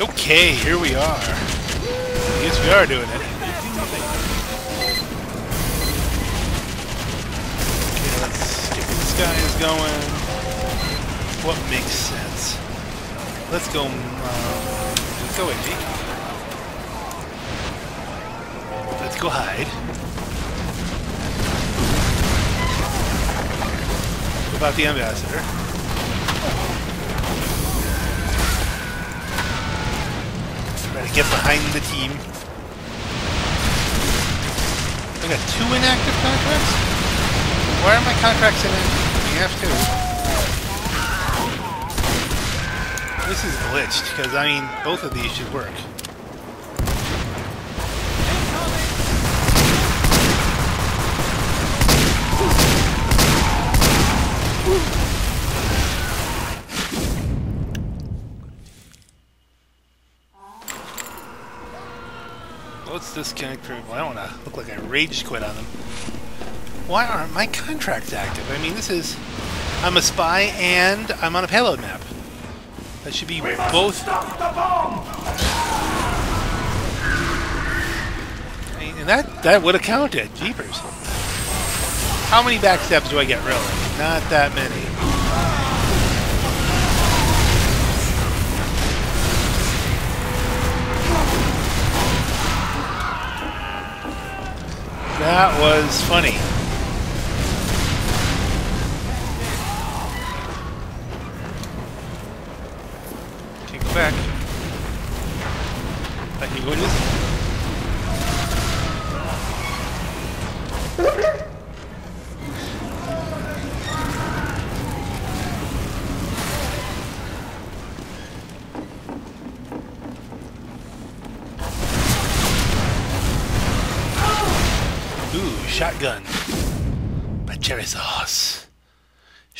Okay, here we are. Yes, we are doing it. Okay, let's get these guys going. What makes sense? Let's go. Um, let's go Iggy. Let's go hide. About the ambassador? To get behind the team. I got two inactive contracts? Why are my contracts inactive? We have two. This is glitched, because, I mean, both of these should work. This character? Well, I don't want to look like I rage quit on them. Why aren't my contracts active? I mean, this is... I'm a spy and I'm on a payload map. That should be both... I mean, and that, that would have counted. Jeepers. How many backstabs do I get, really? Not that many. That was funny. Take back. I can go this.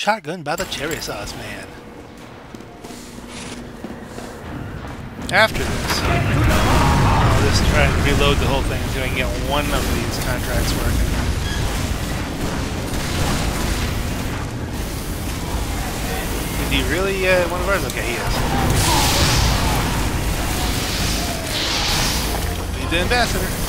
Shotgun by the cherry sauce man. After this, I'll just try and reload the whole thing until I can get one of these contracts working. Is he really uh, one of ours? Okay, he is. He's the ambassador.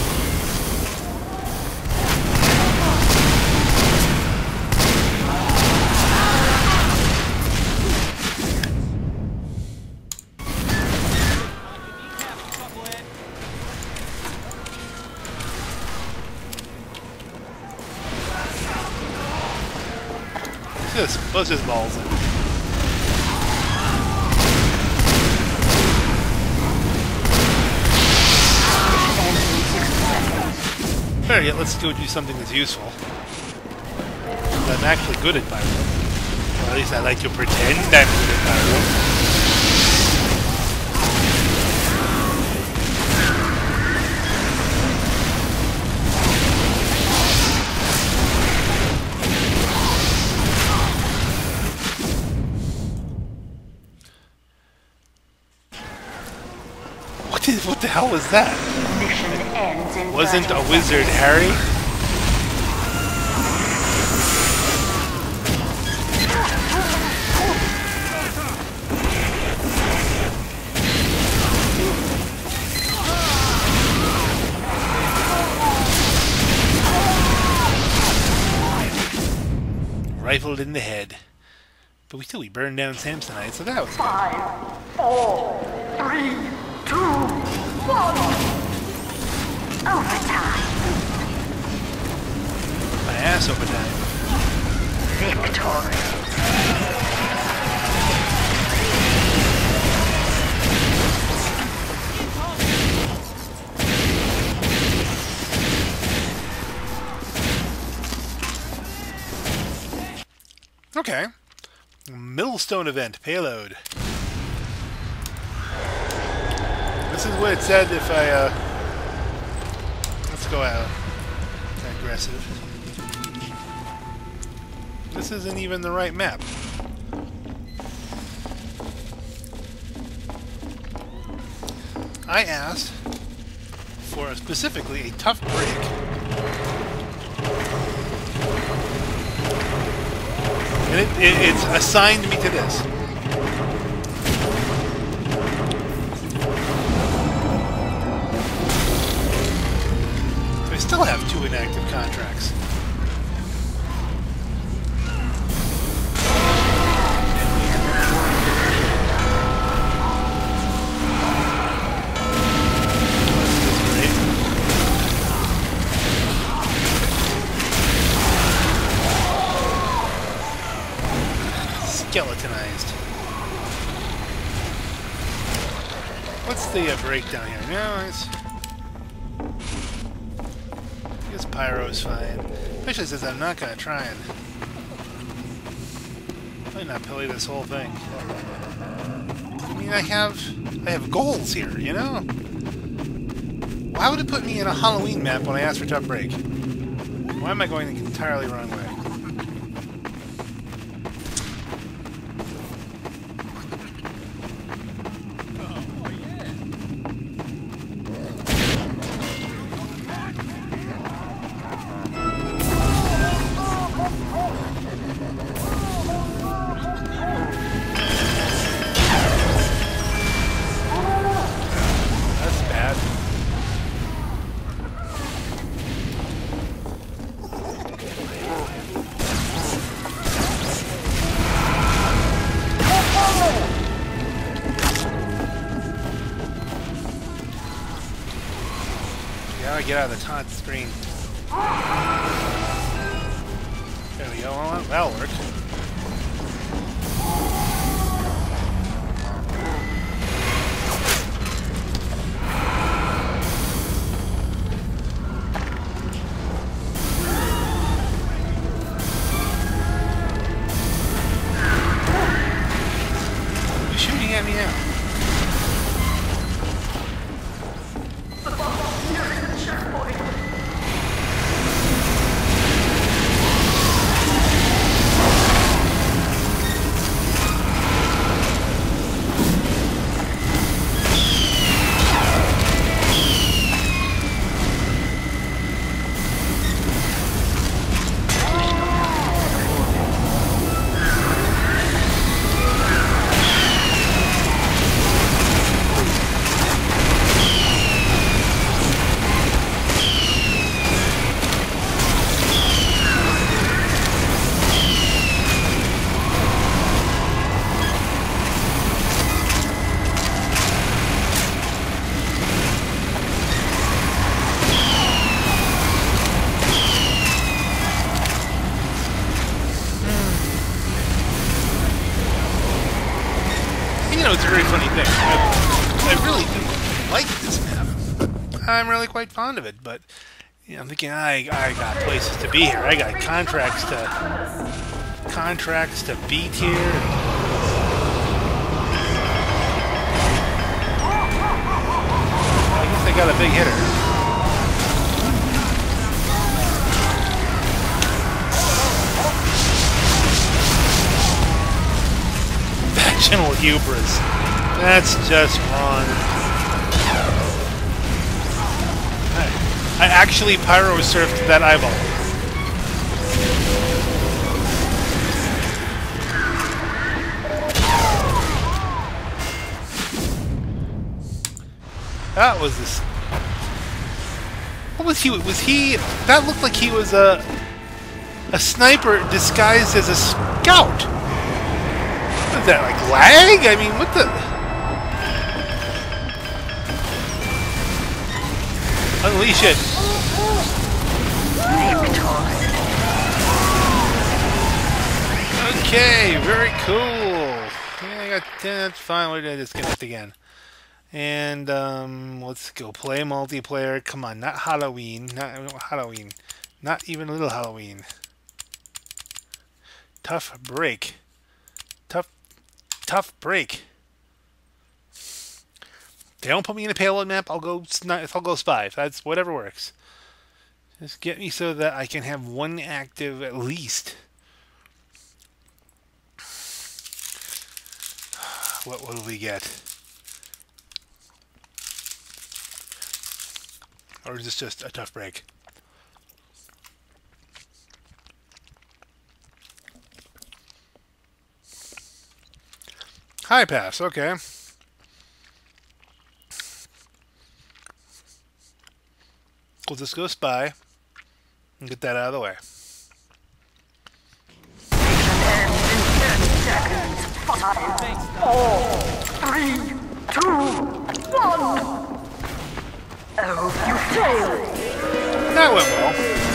Let's just balls it. Better yet, let's go do something that's useful. I'm actually good at pyro. Or at least I like to pretend I'm good at pyro. The hell was that? Mission ends in Wasn't a wizard Harry? Rifled in the head. But we still we burned down Samsonite, so that was good. Five, four, three, two. Overtime. My ass overtime. Victory. Okay. Millstone event payload. This is what it said if I, uh... Let's go out. Aggressive. This isn't even the right map. I asked for specifically a tough break. And it, it, it's assigned me to this. Contracts. two inactive contracts. Skeletonized. What's the uh, breakdown here? No, it's. Pyro's fine. Especially since I'm not gonna try and. Might not play this whole thing. I mean, I have. I have goals here, you know? Why would it put me in a Halloween map when I asked for tough break? Why am I going the entirely wrong way? Gotta get out of the taunt screen. There we go. Well, that'll work. Quite fond of it, but you know, I'm thinking I I got places to be here. I got contracts to contracts to beat here. I guess they got a big hitter. Vaginal hubris. That's just wrong. I, actually pyro surfed that eyeball. That was this. What was he? Was he? That looked like he was a a sniper disguised as a scout. What is that, like lag? I mean, what the... Okay, very cool. Yeah, I got that's fine. We're gonna disconnect again. And um, let's go play multiplayer. Come on, not Halloween, not Halloween, not even a little Halloween. Tough break. Tough, tough break. They don't put me in a payload map. I'll go. I'll go spy. That's whatever works. Just get me so that I can have one active at least. What will we get? Or is this just a tough break? High pass, okay. We'll just go spy. And get that out of the way. Five, four, three, two, one. Oh, you failed. That went well.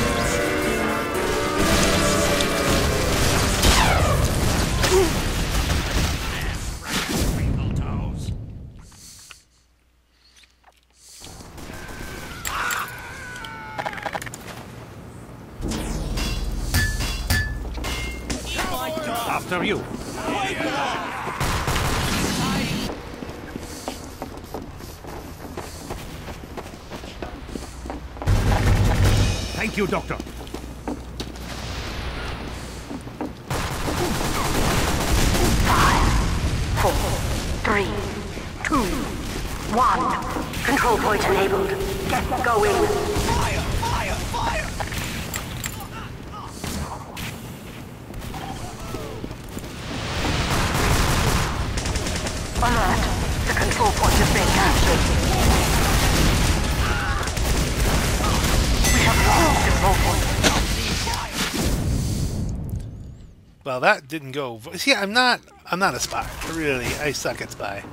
That didn't go. See, I'm not. I'm not a spy. Really, I suck at spy.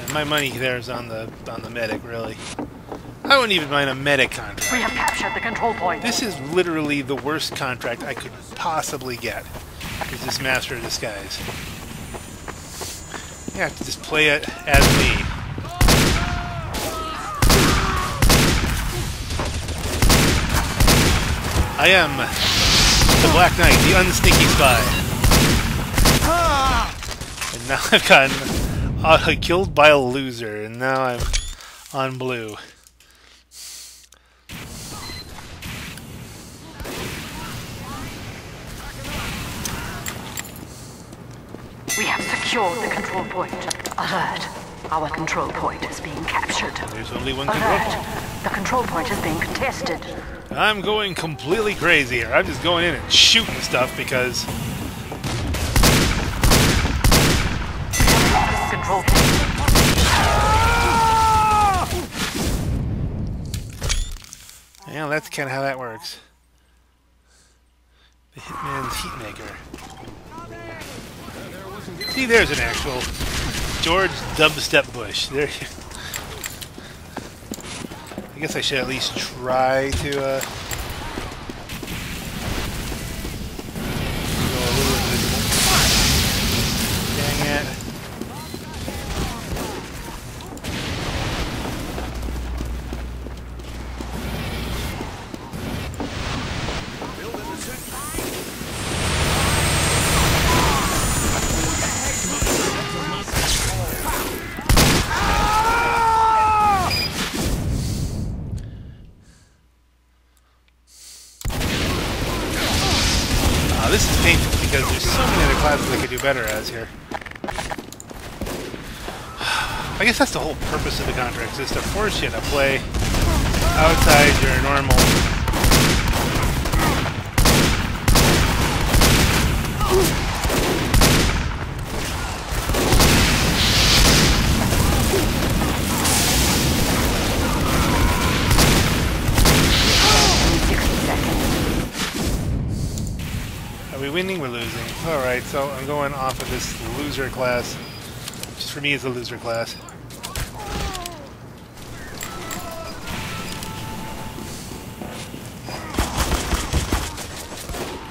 And my money there is on the on the medic. Really, I wouldn't even mind a medic contract. We have captured the control point. This is literally the worst contract I could possibly get. Is this Master of Disguise? You have to just play it as me. I am the Black Knight, the unsneaky spy. And now I've gotten uh, killed by a loser, and now I'm on blue. We have secured the control point. Alert. Our control point is being captured. There's only one control point. Alert. The control point is being contested. I'm going completely crazy here. I'm just going in and shooting stuff because yeah, that's kind of how that works. The Hitman's Heatmaker. See, there's an actual George Dubstep Bush. There. I guess I should at least try to uh, better as here. I guess that's the whole purpose of the contracts, is to force you to play outside your normal... Alright, so I'm going off of this loser class. Just for me, it's a loser class.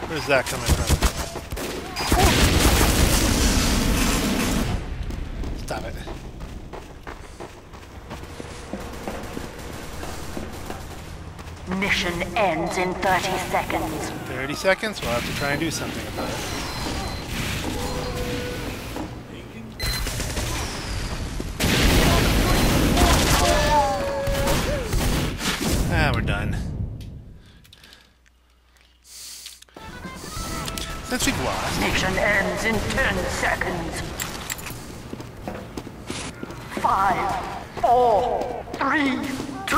Where's that coming from? Stop it. Mission ends in 30 seconds. 30 seconds? We'll have to try and do something about it. Mission ends in 10 seconds. Five, four, three, two,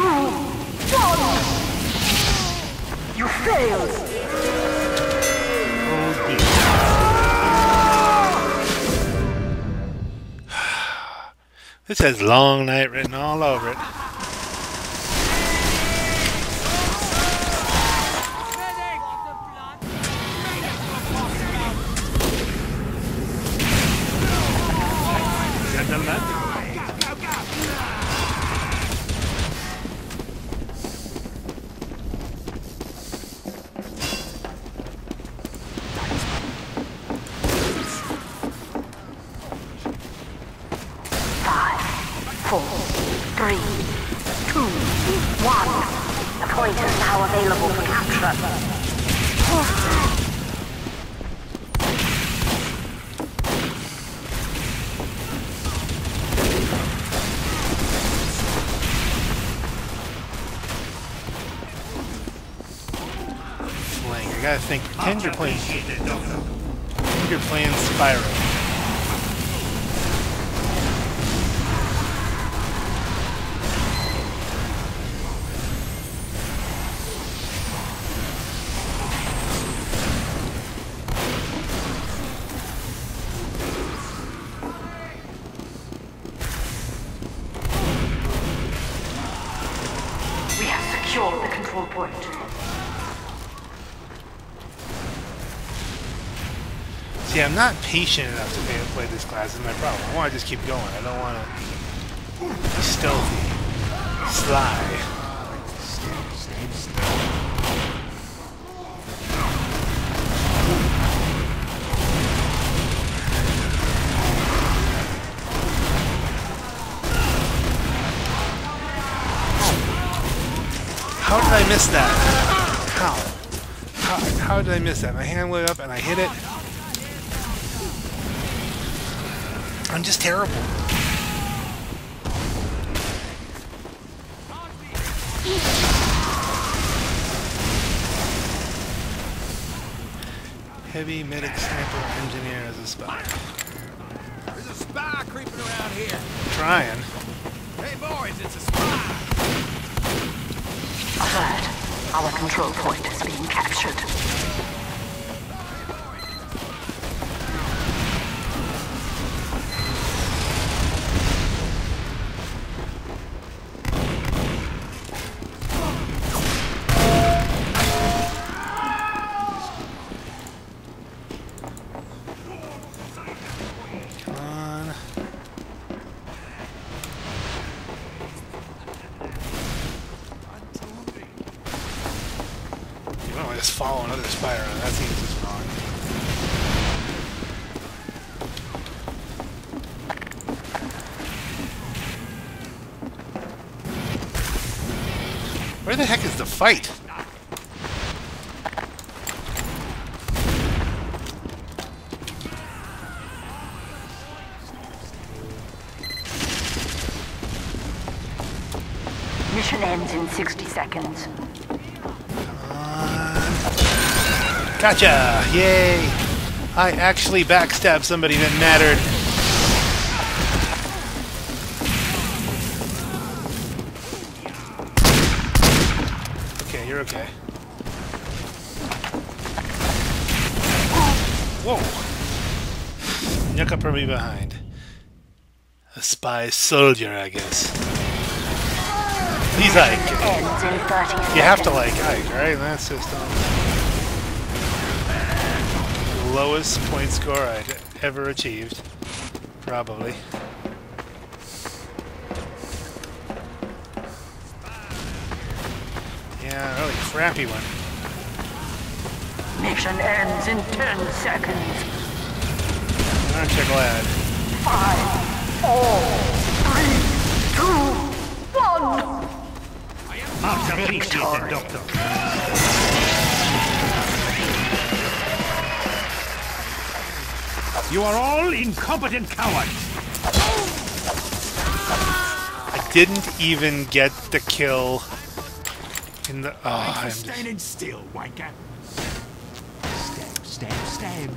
one. You failed. This has long night written all over it. Think. Pretend patient enough to pay to play this class. Is my problem. I want to just keep going. I don't want to be stealthy, sly. How did I miss that? How? How, how did I miss that? My hand went up and I hit it. I'm just terrible. Heavy medic sniper engineer as a spy. There's a spy creeping around here. Trying. Hey boys, it's a spy. Alert. Our control point is being captured. Fight? Mission ends in 60 seconds. Gotcha! Yay! I actually backstabbed somebody that mattered. From me behind. A spy soldier, I guess. He's Ike. Ends in 30 seconds. You have to like Ike, right? That's just um, the lowest point score I'd ever achieved. Probably. Yeah, really crappy one. Mission ends in 10 seconds. Aren't you glad? Five, four, three, two, one. Much appreciated, Doctor. You are all incompetent cowards. I didn't even get the kill in the. Oh, I'm just, Standing still, wanker. Stab, stab, stab.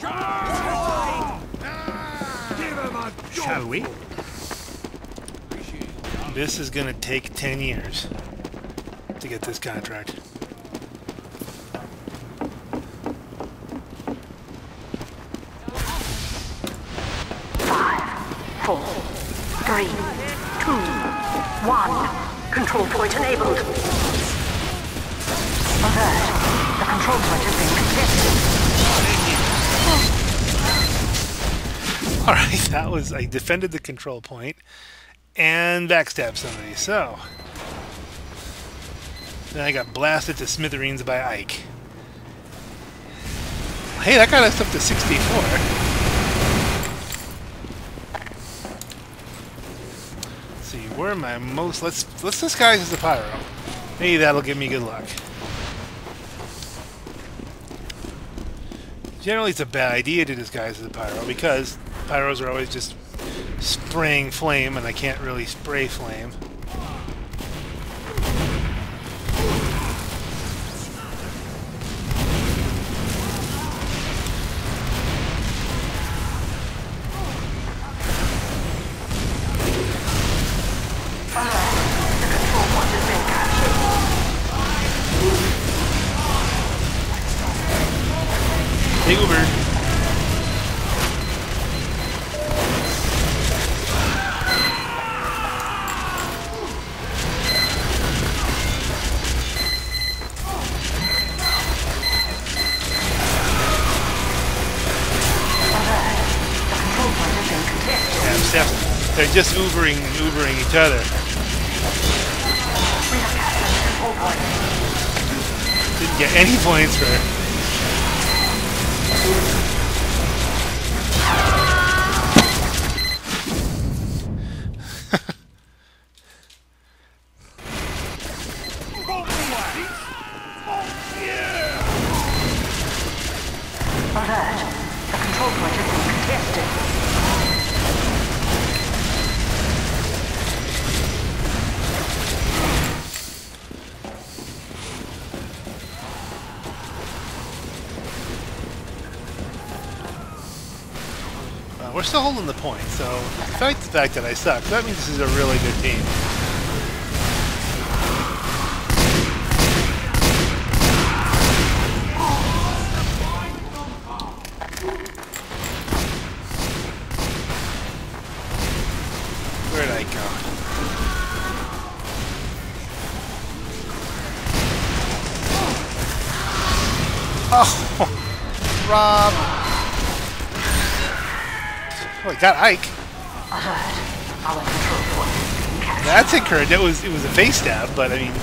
Give him a Shall we? this is gonna take 10 years to get this contract. Five, four, three, two, one. Control point enabled. Alert. The control point has been contested. All right, that was I defended the control point and backstabbed somebody. So then I got blasted to smithereens by Ike. Hey, that got us up to 64. See, where am I most? Let's let's disguise as a pyro. Maybe that'll give me good luck. Generally, it's a bad idea to disguise as a pyro because pyros are always just spraying flame, and I can't really spray flame. Each other. Didn't get any points for fact that I suck, that means this is a really good team. Where'd I go? Oh, Rob. Oh, I got Ike. That's encouraging. It was it was a face stab, but I mean,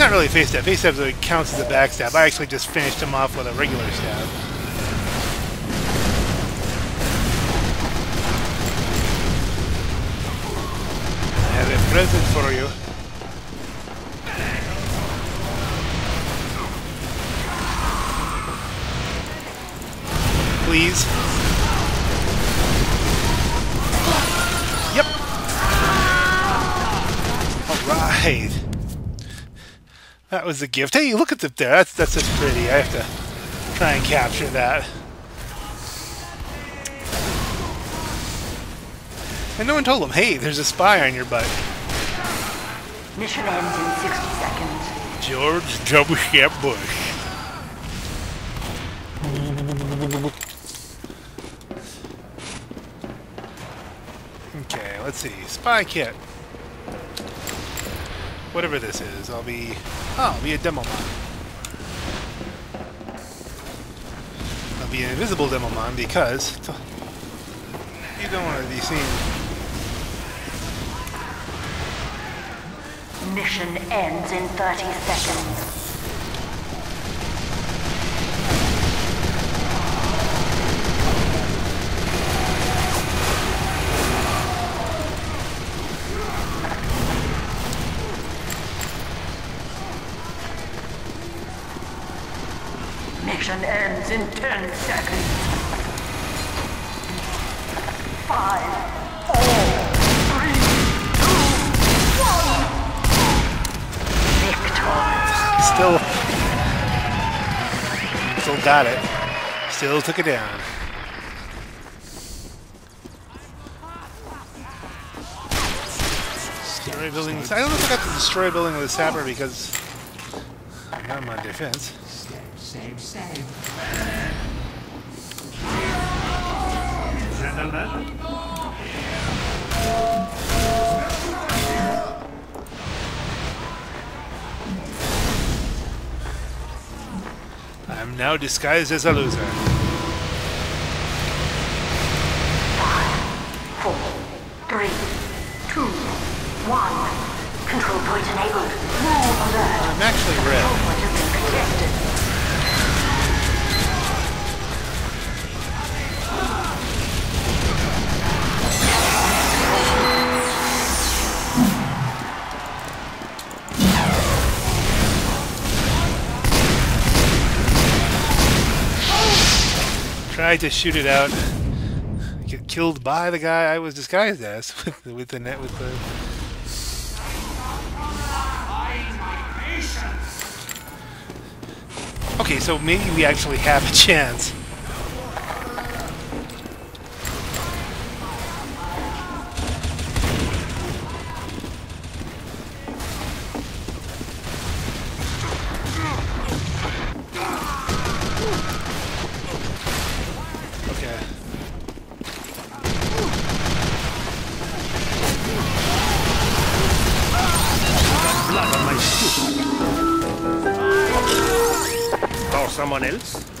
not really a face stab. Face stab uh, counts as a backstab. I actually just finished him off with a regular stab. I have a present for you. Please. Right. That was a gift. Hey, look at it there. That's that's just pretty. I have to try and capture that. And no one told him, hey, there's a spy on your butt. Mission ends in 60 seconds. George W. Bush. Okay, let's see. Spy kit. Whatever this is, I'll be... Oh, I'll be a demo mon. I'll be an invisible demo mon because... You don't want to be seen. Mission ends in 30 seconds. Still took it down. Destroy buildings. I don't know if I got to destroy a building with a sapper because I'm on defense. Save, save. Gentlemen, I'm now disguised as a loser. Four, three, two, one. Control point enabled. Move alert. I'm actually Control red. point has been contested. To shoot it out. Get killed by the guy I was disguised as with, with the net with the. Okay, so maybe we actually have a chance.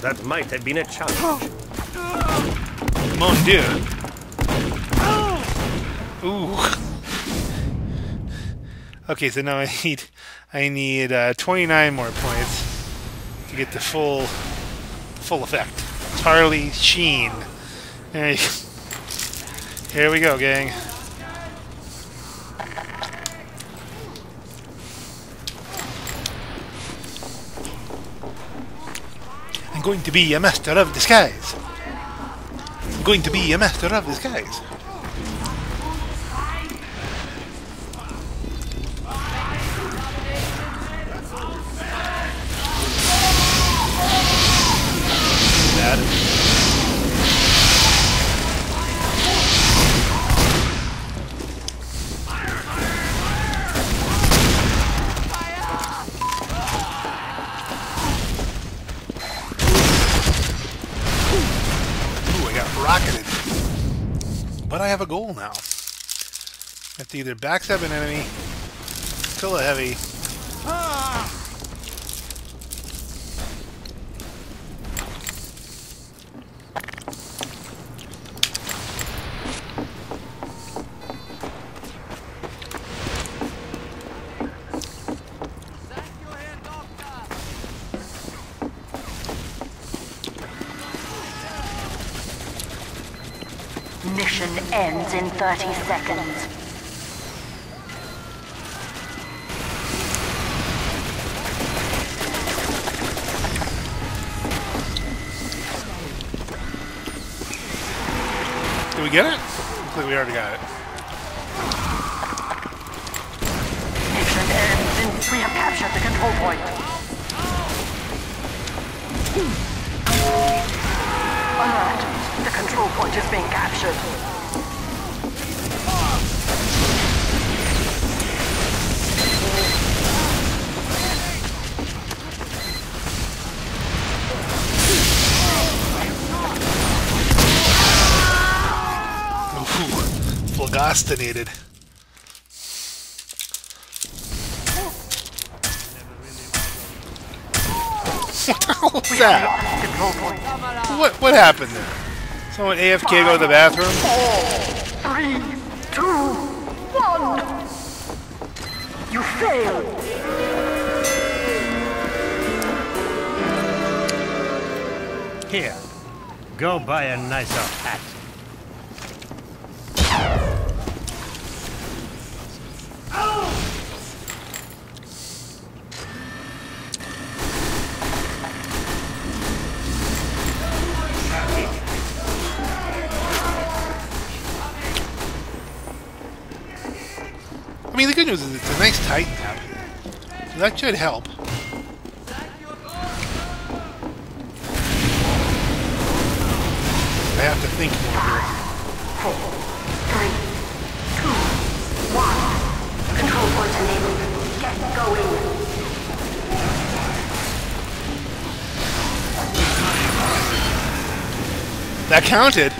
That might have been a challenge. Mon Dieu. Ooh. Okay, so now I need I need uh, 29 more points to get the full full effect. Charlie Sheen. There Here we go, gang. I'm going to be a master of disguise. I'm going to be a master of disguise. To either backstab an enemy, kill a heavy, Mission ends in 30 seconds. We get it? Looks like we already got it. Mission ends. We have captured the control point. Alert! The control point is being captured. Phlogostonated. What was that? What what happened there? Someone AFK go to the bathroom? You failed. Here, go buy a nicer hat. Nice Titan map. So that should help. I have to think more here. Four, three, two, one. Control point enabled. Get going. That counted.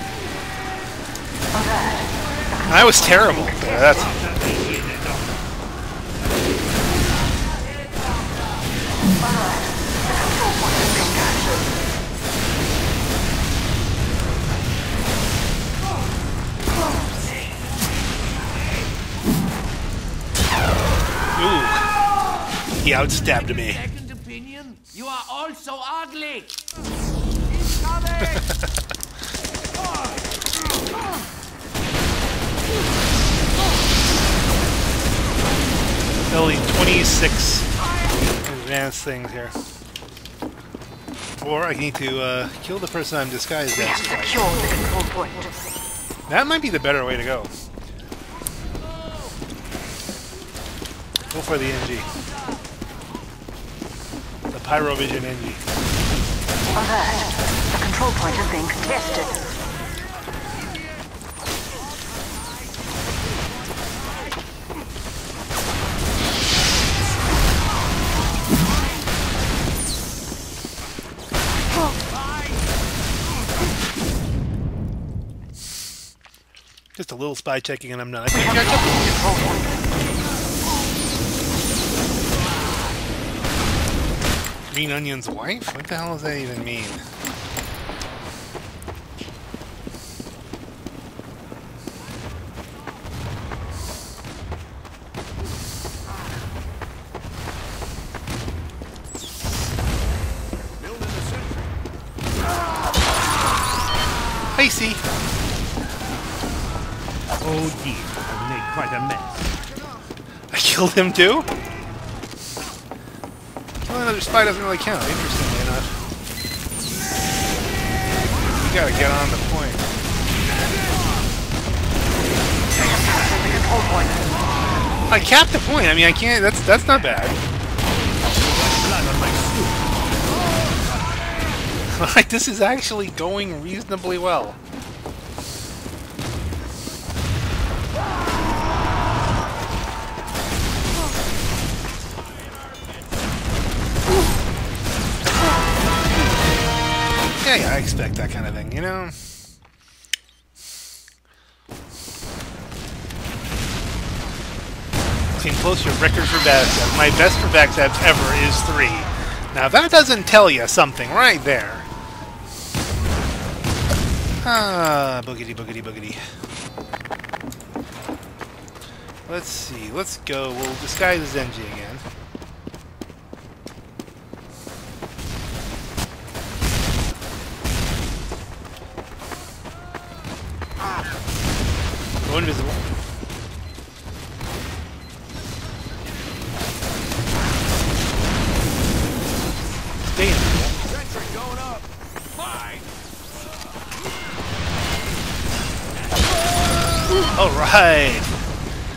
I was terrible. Yeah, that's He outstabbed me. Second opinion? You are all so ugly. Only 26 advanced things here. Or I need to uh, kill the person I'm disguised as twice. secured the control point. That might be the better way to go. Go for the NG. Pyrovision NG. Alert. The control point is being contested. Just a little spy checking and I'm done. Green Onion's wife? What the hell does that even mean? Hey. Oh dear, I've made quite a mess. I killed him too? Spy doesn't really count, interestingly enough. You gotta get on the point. I capped the point. I mean, I can't. That's that's not bad. Like this is actually going reasonably well. That kind of thing, you know? Came close your record for backstab. My best for backstabs ever is three. Now that doesn't tell you something right there. Ah, boogity, boogity, boogity. Let's see. Let's go. We'll disguise as Zenji again. Alright!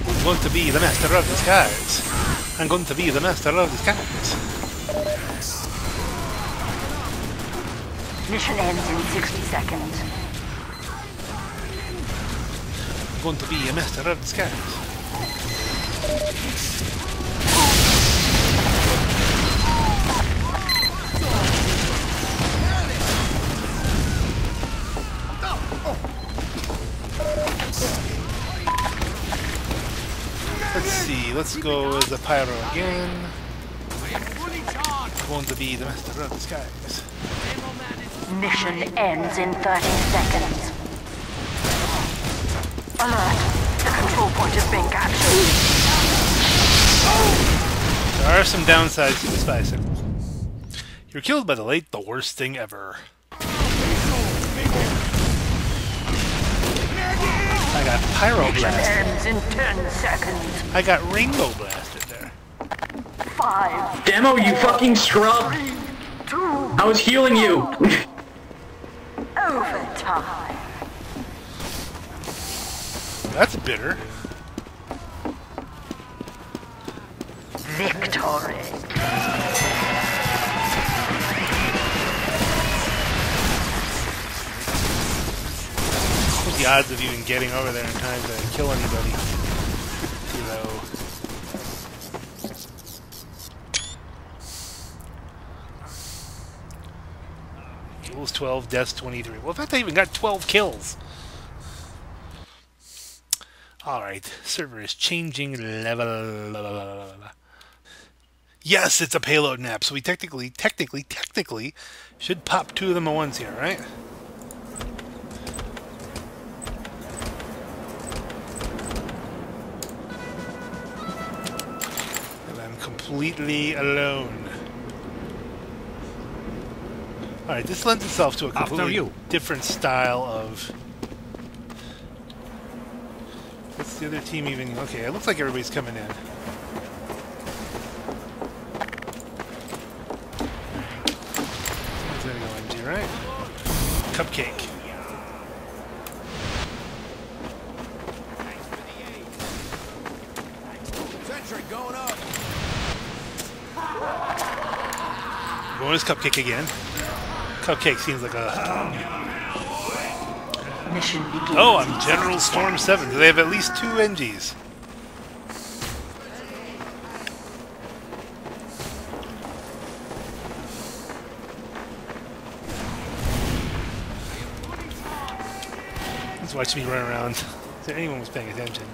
I'm going to be the master of disguise. I'm going to be the master of disguise. Mission ends in 60 seconds. I'm going to be a master of disguise. Let's go as a pyro again. Going to be the master of disguise. Mission ends in 30 seconds. Alert. The control point is being captured. There are some downsides to this bicycle. You're killed by the late, the worst thing ever. I got pyro blasted. in 10 seconds. I got rainbow blasted there. 5, Demo, you fucking scrub! 2, I was healing you! overtime. That's bitter. Victory. The odds of even getting over there in time to kill anybody? You know. Kills 12, deaths 23. Well, in fact, I even got 12 kills. Alright, server is changing level. Yes, it's a payload map, so we technically, technically, technically should pop two of them at once here, right? Completely alone. Alright, this lends itself to a completely you. different style of... What's the other team even... Okay, it looks like everybody's coming in. Someone's gonna right? Cupcake. Bonus cupcake again. Cupcake seems like a. Oh, I'm General Storm 7. Do they have at least two NGs? Let's watch me run around. If anyone was paying attention.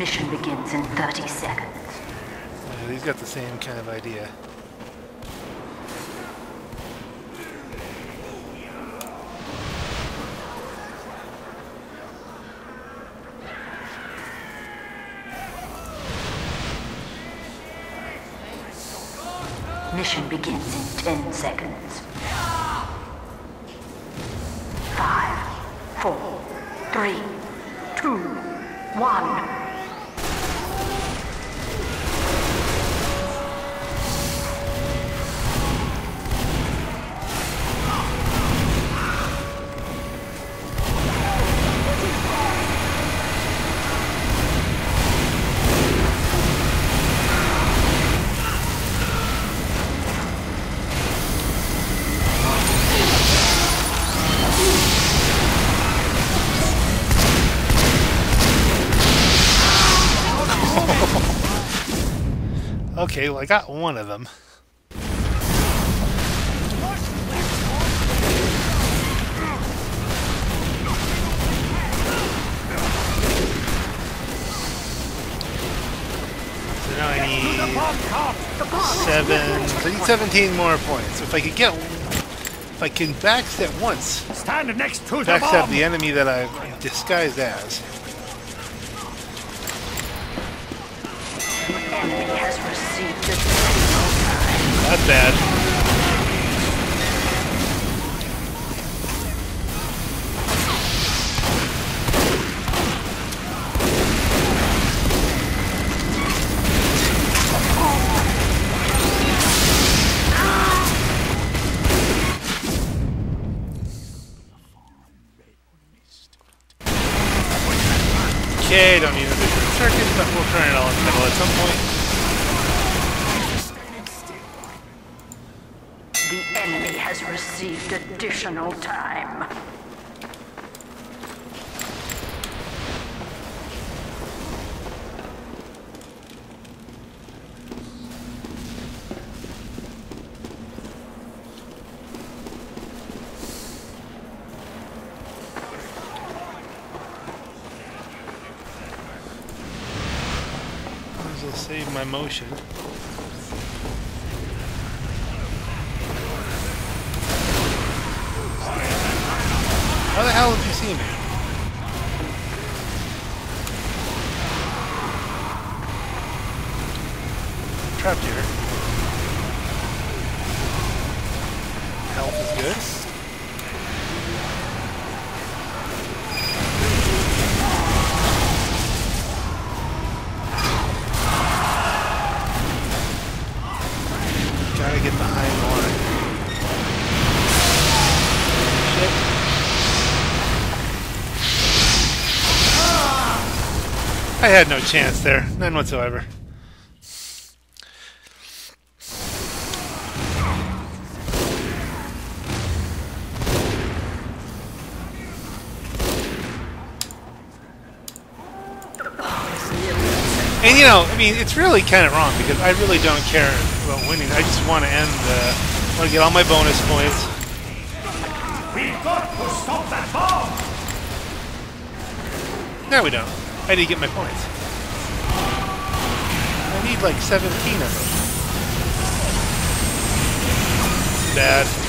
Mission begins in 30 seconds. Yeah, he's got the same kind of idea. Mission begins in 10 seconds. Five, four, three, two, one. Okay, well I got one of them. So now I need seven. I need 17 more points. If I could get, if I can backstab once, to the backstab the enemy that I've disguised as. That's bad. My motion. Had no chance there. None whatsoever. And you know, I mean, it's really kind of wrong because I really don't care about winning. I just want to end the. I want to get all my bonus points. We've got to stop that bomb. No, we don't. I need to get my points. I need like 17 of them. Bad.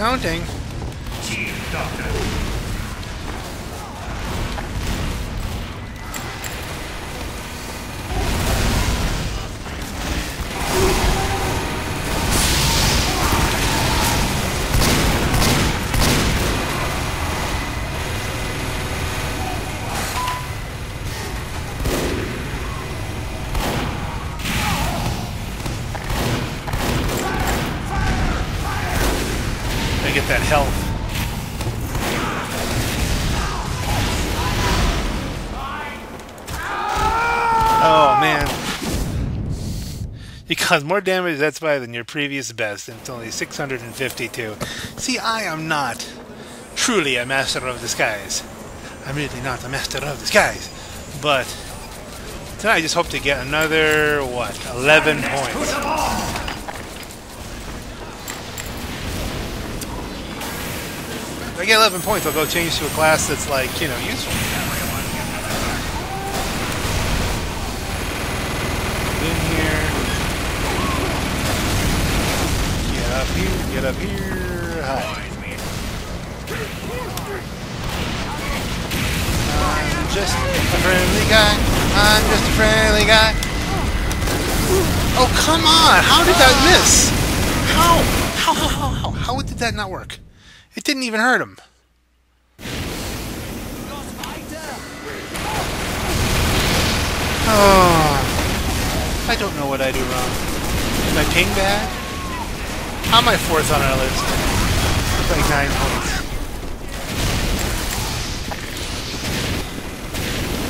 Counting. Caused more damage that's spy than your previous best, and it's only 652. See, I am not truly a master of disguise. I'm really not a master of disguise. But tonight I just hope to get another, what, 11 points. If I get 11 points, I'll go change to a class that's like, you know, useful. In here. Get up here, get up here. Hi. I'm just a friendly guy. I'm just a friendly guy. Oh, come on! How did that miss? How? How, how, how, how? Did that not work? It didn't even hurt him. Oh, I don't know what I do wrong. Is my ping bad? How am I fourth on our list? With like nine points.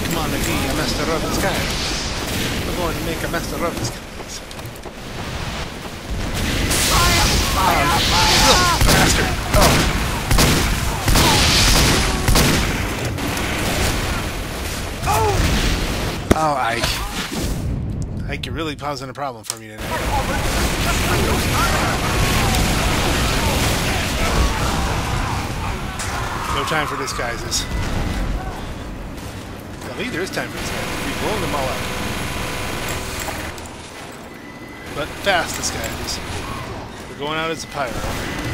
Come on, McGee, a master of the sky. We're going to make a master of the skies. Oh, bastard. Oh. Oh, Ike. Ike, you're really causing a problem for me today. Time for disguises. I think there is time for disguises. We've blown them all up. But fast disguises. We're going out as a pyro.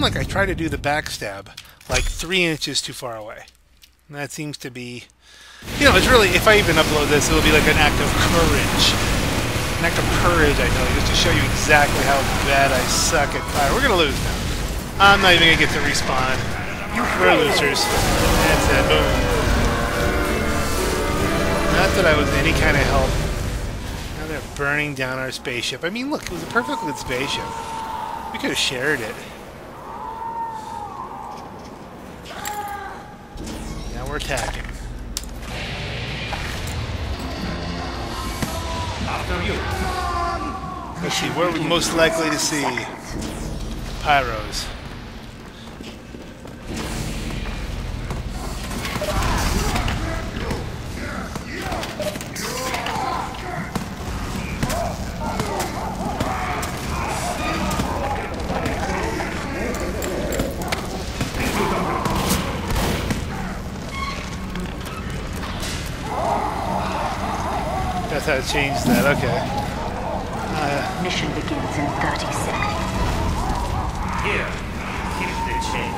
Like I try to do the backstab like three inches too far away. And that seems to be, you know, it's really, if I even upload this, it'll be like an act of courage. An act of courage, I you, just to show you exactly how bad I suck at fire. We're to lose now. I'm not even to get to respawn. We're losers. That's it. Boom. Not that I was any kind of help. Now they're burning down our spaceship. I mean, look, it was a perfect good spaceship. We could have shared it. We're attacking. After you. Let's see, where are we most likely to see pyros? How to change that, okay. Uh, mission begins in 30 seconds. Here. Keep the chain.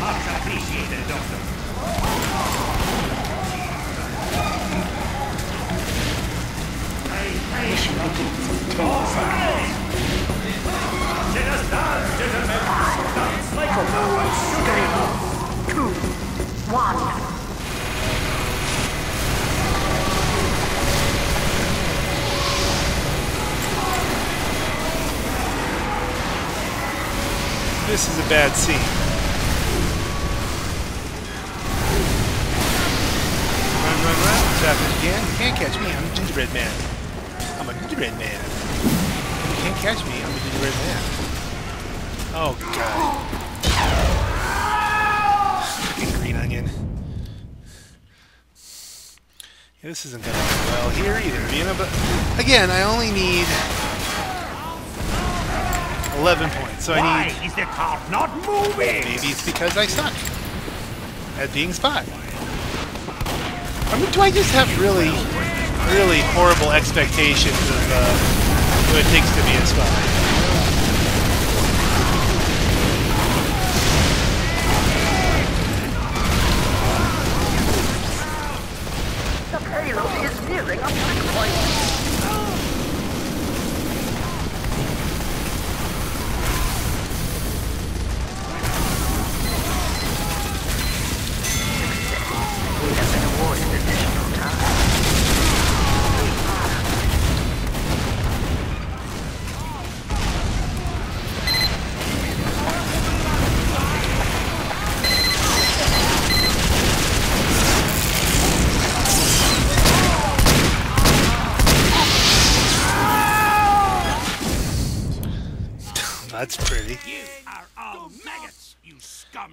Much appreciated, Doctor. Mission begins in 10 seconds. This is a bad scene. again. You can't catch me. I'm a gingerbread man. I'm a gingerbread man. You can't catch me. I'm a gingerbread man. Oh, God. This isn't gonna go well here either, you know, but again, I only need 11 points, so I Why need is the cart not moving? Maybe it's because I suck at being spy. I mean, do I just have really, really horrible expectations of uh, what it takes to be a spy? Nearing a checkpoint.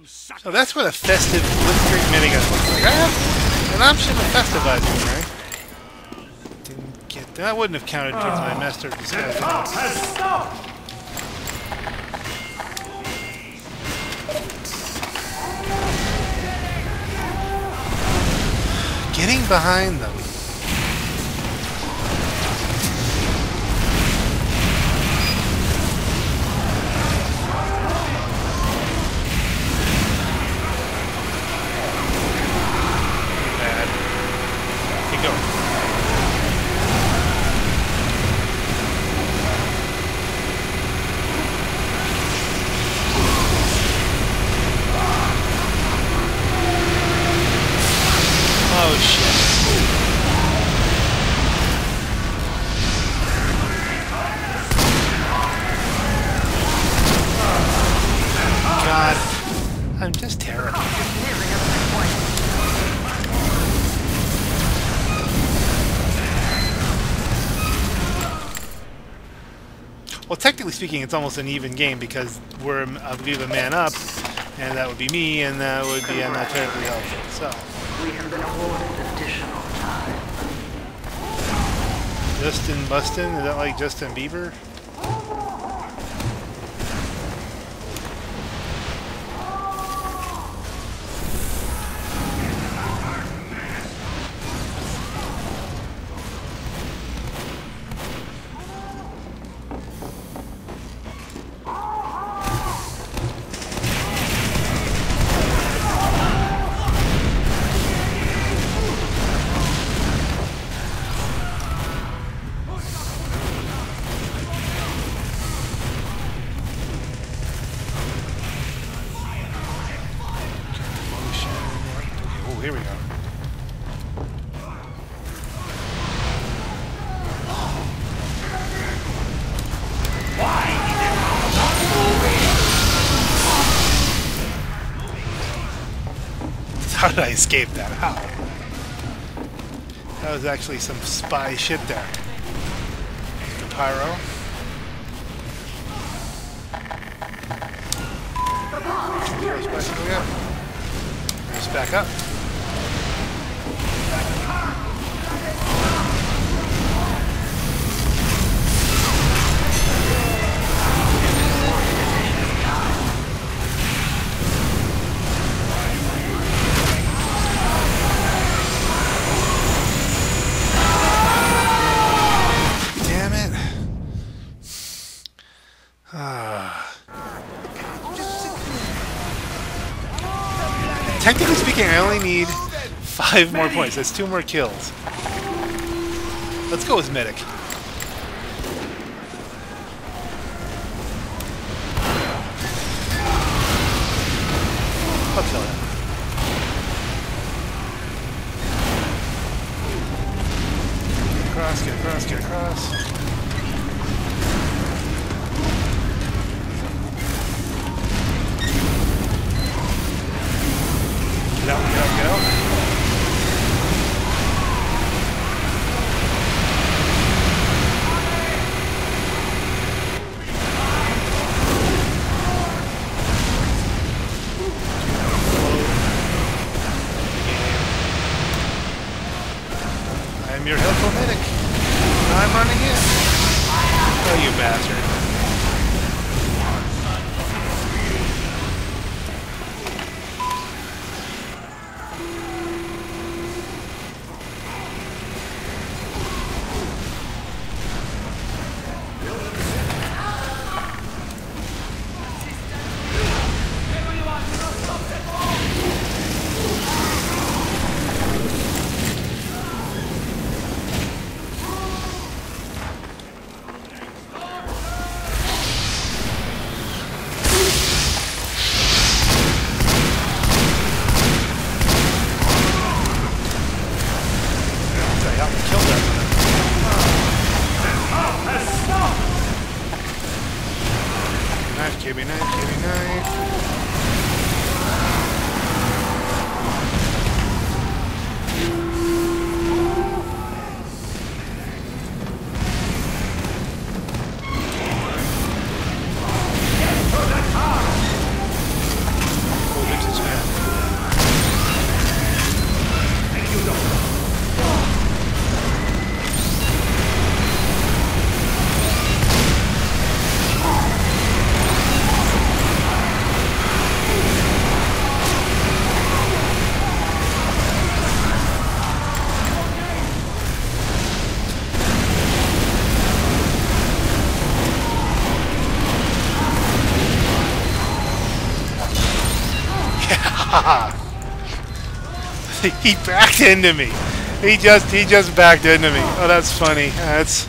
So that's what a festive Blitzkrieg minigun looks like. I have an option of festivizing, right? Didn't get that. I wouldn't have counted towards my master The disguise. Getting behind them. Speaking, it's almost an even game because we're um, a Viva man up, and that would be me, and that would be I'm not terribly helpful. So, We have been awarded additional time. Justin Bustin, is that like Justin Bieber? I escape that? How? That was actually some spy shit there. The pyro. Back up. Need five more points. That's two more kills. Let's go with medic. he backed into me. He just he just backed into me. Oh, that's funny. That's.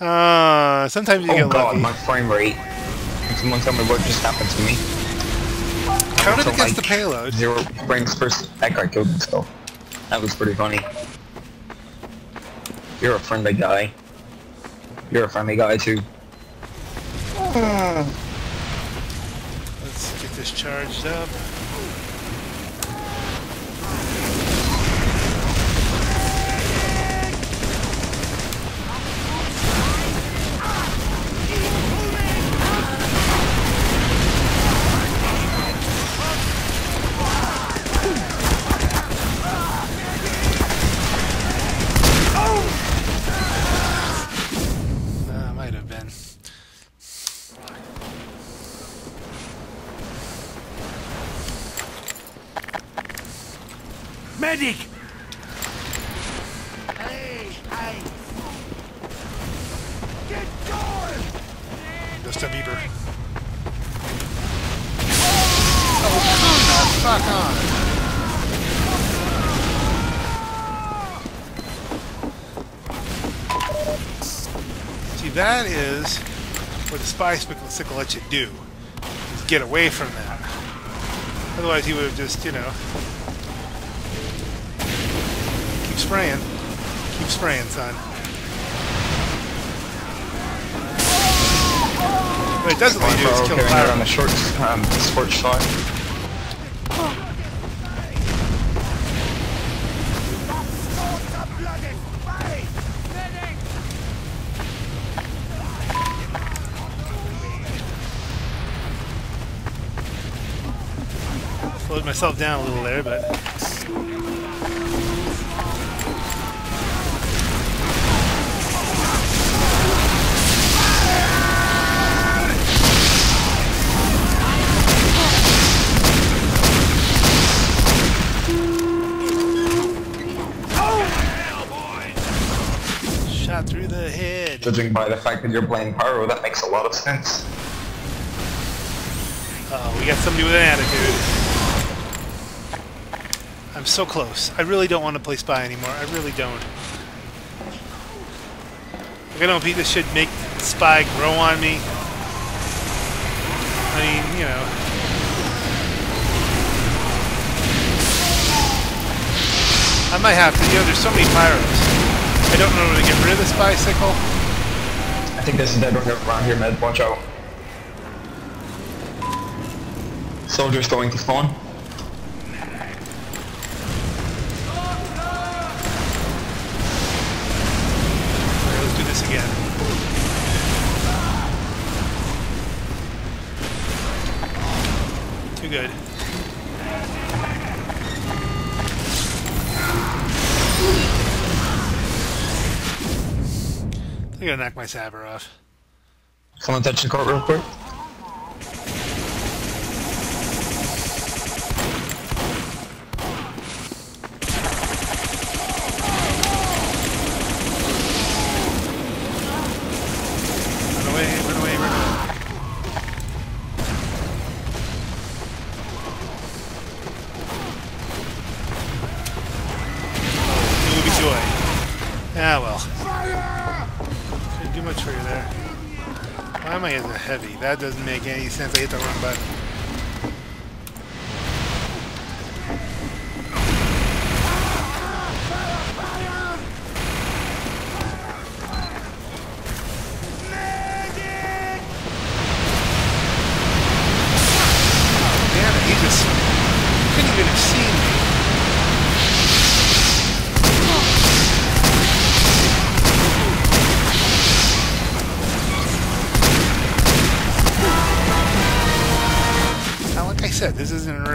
Uh, sometimes you Oh get god, lucky. my frame rate. Can someone tell me what just happened to me? Counted against like, the payload. Zero frames per that guy killed himself. That was pretty funny. You're a friendly guy. You're a friendly guy too. Let's get this charged up. What the Spy-cicle sickle lets you do. Is get away from that. Otherwise, you would have just, you know, keep spraying. Keep spraying, son. What it doesn't let you do is kill the on a short um, scorch shot. Myself down a little there, but shot through the head. Judging by the fact that you're playing Pyro, that makes a lot of sense. Oh, we got somebody with an attitude. I'm so close. I really don't want to play Spy anymore. I really don't. I don't think this should make Spy grow on me. I mean, you know. I might have to. You know, there's so many pyros. I don't know how to get rid of this bicycle. I think there's a dead around here, Med. Watch out. Soldiers going to spawn. Someone touch the court real quick. Ah well. Couldn't do much for you there. Why am I a heavy? That doesn't make any sense. I hit the wrong button.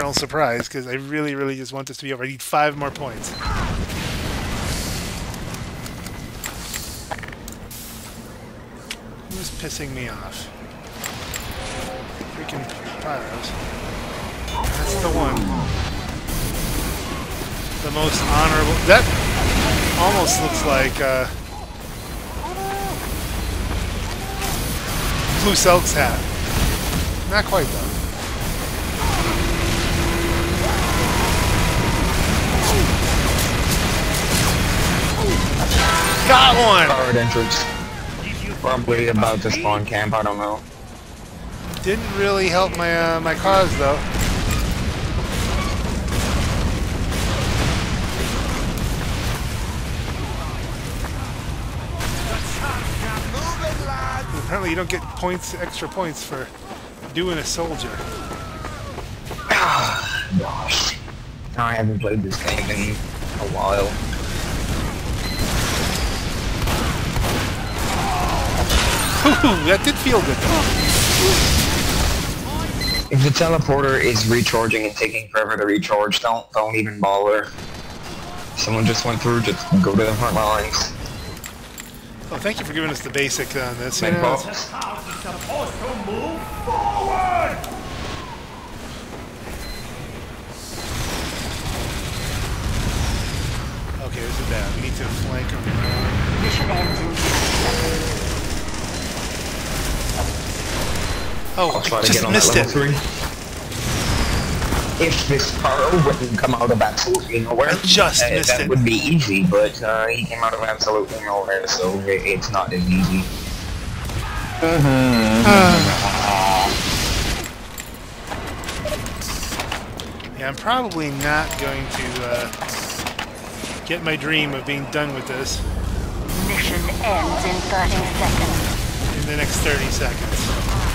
Real surprise because I really, really just want this to be over. I need five more points. Who's pissing me off? Freaking pyros. That's the one. The most honorable. That almost looks like uh, Blue Selk's hat. Not quite though. Got one! Powered entrance. Probably about to spawn camp, I don't know. Didn't really help my uh, my cause though. Apparently, you don't get points, extra points for doing a soldier. Gosh. I haven't played this game in a while. that did feel good though. If the teleporter is recharging and taking forever to recharge, don't don't even bother. Someone just went through, just go to the front lines. Well, thank you for giving us the basic on this. You Main know, boss. it's- is supposed to move forward! okay, this is bad. We need to flank them. around. Mission ends in 30 seconds. Oh, I'll try I to just get on that missed level it. three. If this pyro wouldn't come out of absolutely nowhere, I just uh, missed that it. would be easy, but uh, he came out of absolutely nowhere, so it, it's not as easy. Yeah, I'm probably not going to uh, get my dream of being done with this Mission ends in 30 seconds. in the next 30 seconds.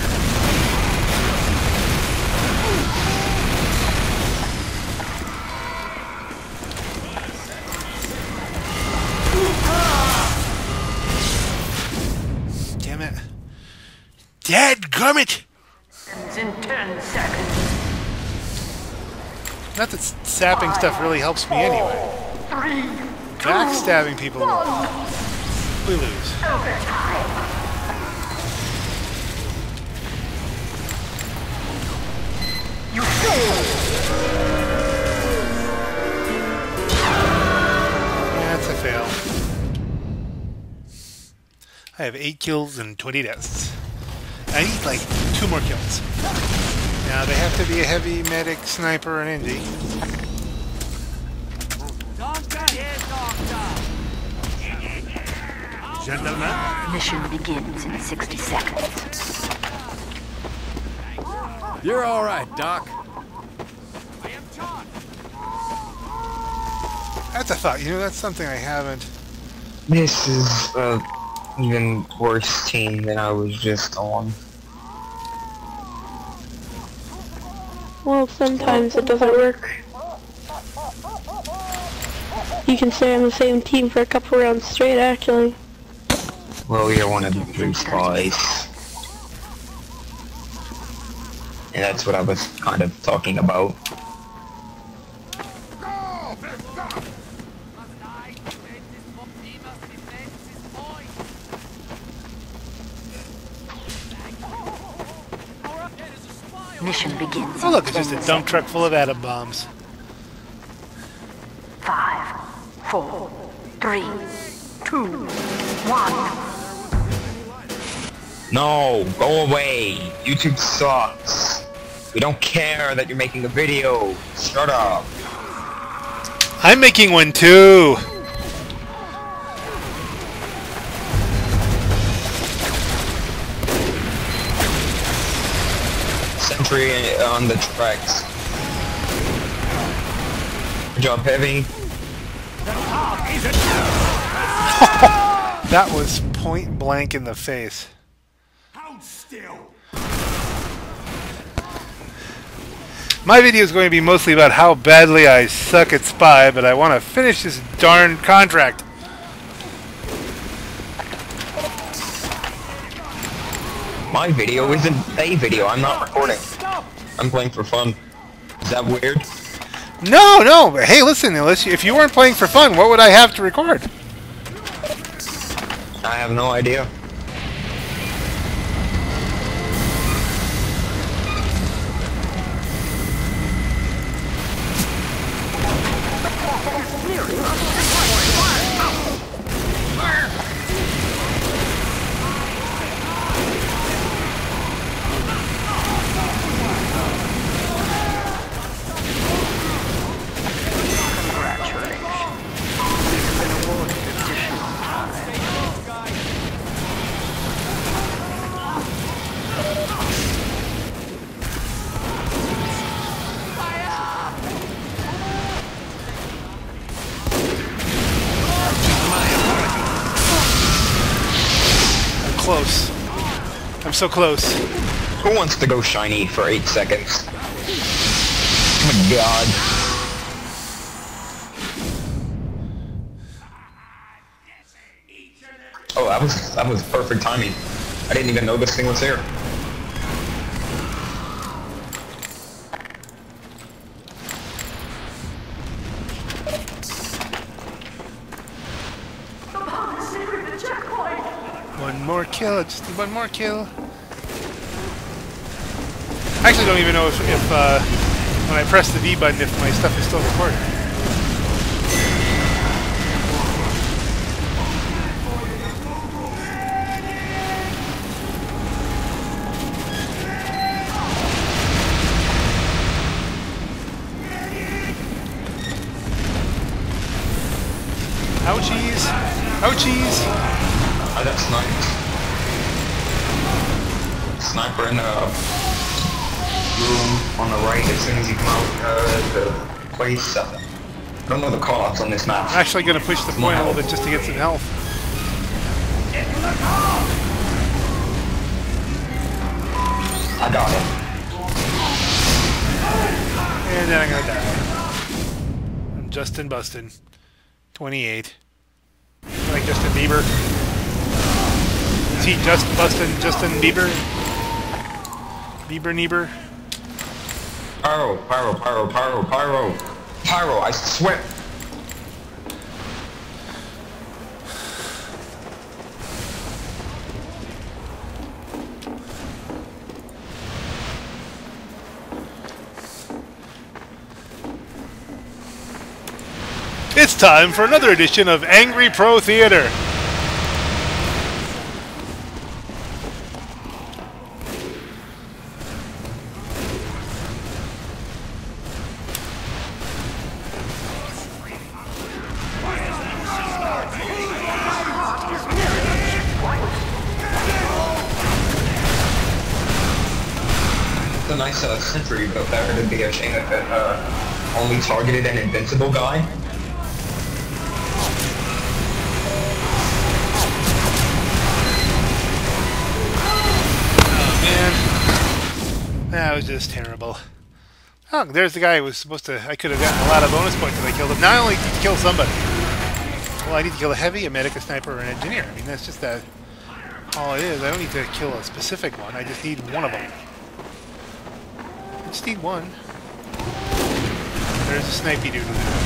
Dad gummit! In 10 seconds. Not that sapping stuff really helps me anyway. Three. Backstabbing people, we lose. You. That's a fail. I have 8 kills and 20 deaths. I need like 2 more kills. Now they have to be a heavy medic, sniper, and indie. Doctor! Gentlemen, Mission begins in 60 seconds. You're all right, Doc. I am John. That's a thought. You know, that's something I haven't. This is a even worse team than I was just on. Well, sometimes it doesn't work. You can stay on the same team for a couple rounds straight, actually. Well, you're one of the three spies. And that's what I was kind of talking about. Mission begins Oh, in look, it's 10 just a dump truck full of atom bombs. Five, four, three, two, one. No, go away. YouTube sucks. We don't care that you're making a video. Shut up. I'm making one too! Sentry on the tracks. Good job, Heavy. That was point blank in the face. Hold still! My video is going to be mostly about how badly I suck at spy, but I want to finish this darn contract. My video isn't a video. I'm not recording. I'm playing for fun. Is that weird? No, no. but Hey, listen. Unless you, if you weren't playing for fun, what would I have to record? I have no idea. So close. Who wants to go shiny for eight seconds? Oh my god. Oh, that was that was perfect timing. I didn't even know this thing was there. One more kill. Just one more kill. I actually don't even know if, if uh, when I press the V button, if my stuff is still recording. I'm actually going to push the point a little bit just to get some health. I got it. And then I'm going to die. I'm Justin Bustin. 28. Like Justin Bieber. Is he just Bustin Justin Bieber? Bieber Nieber? Pyro, pyro, pyro, pyro, pyro. Pyro, I swear. It's time for another edition of Angry Pro Theater. A nice uh, sentry, but that would be a if it uh, only targeted an invincible guy. Just terrible. Oh, there's the guy who was supposed to. I could have gotten a lot of bonus points if I killed him. Now I only need to kill somebody. Well, I need to kill a heavy, a medic, a sniper, or an engineer. I mean, that's just that. All it is. I don't need to kill a specific one. I just need one of them. I just need one. There's a snipey dude.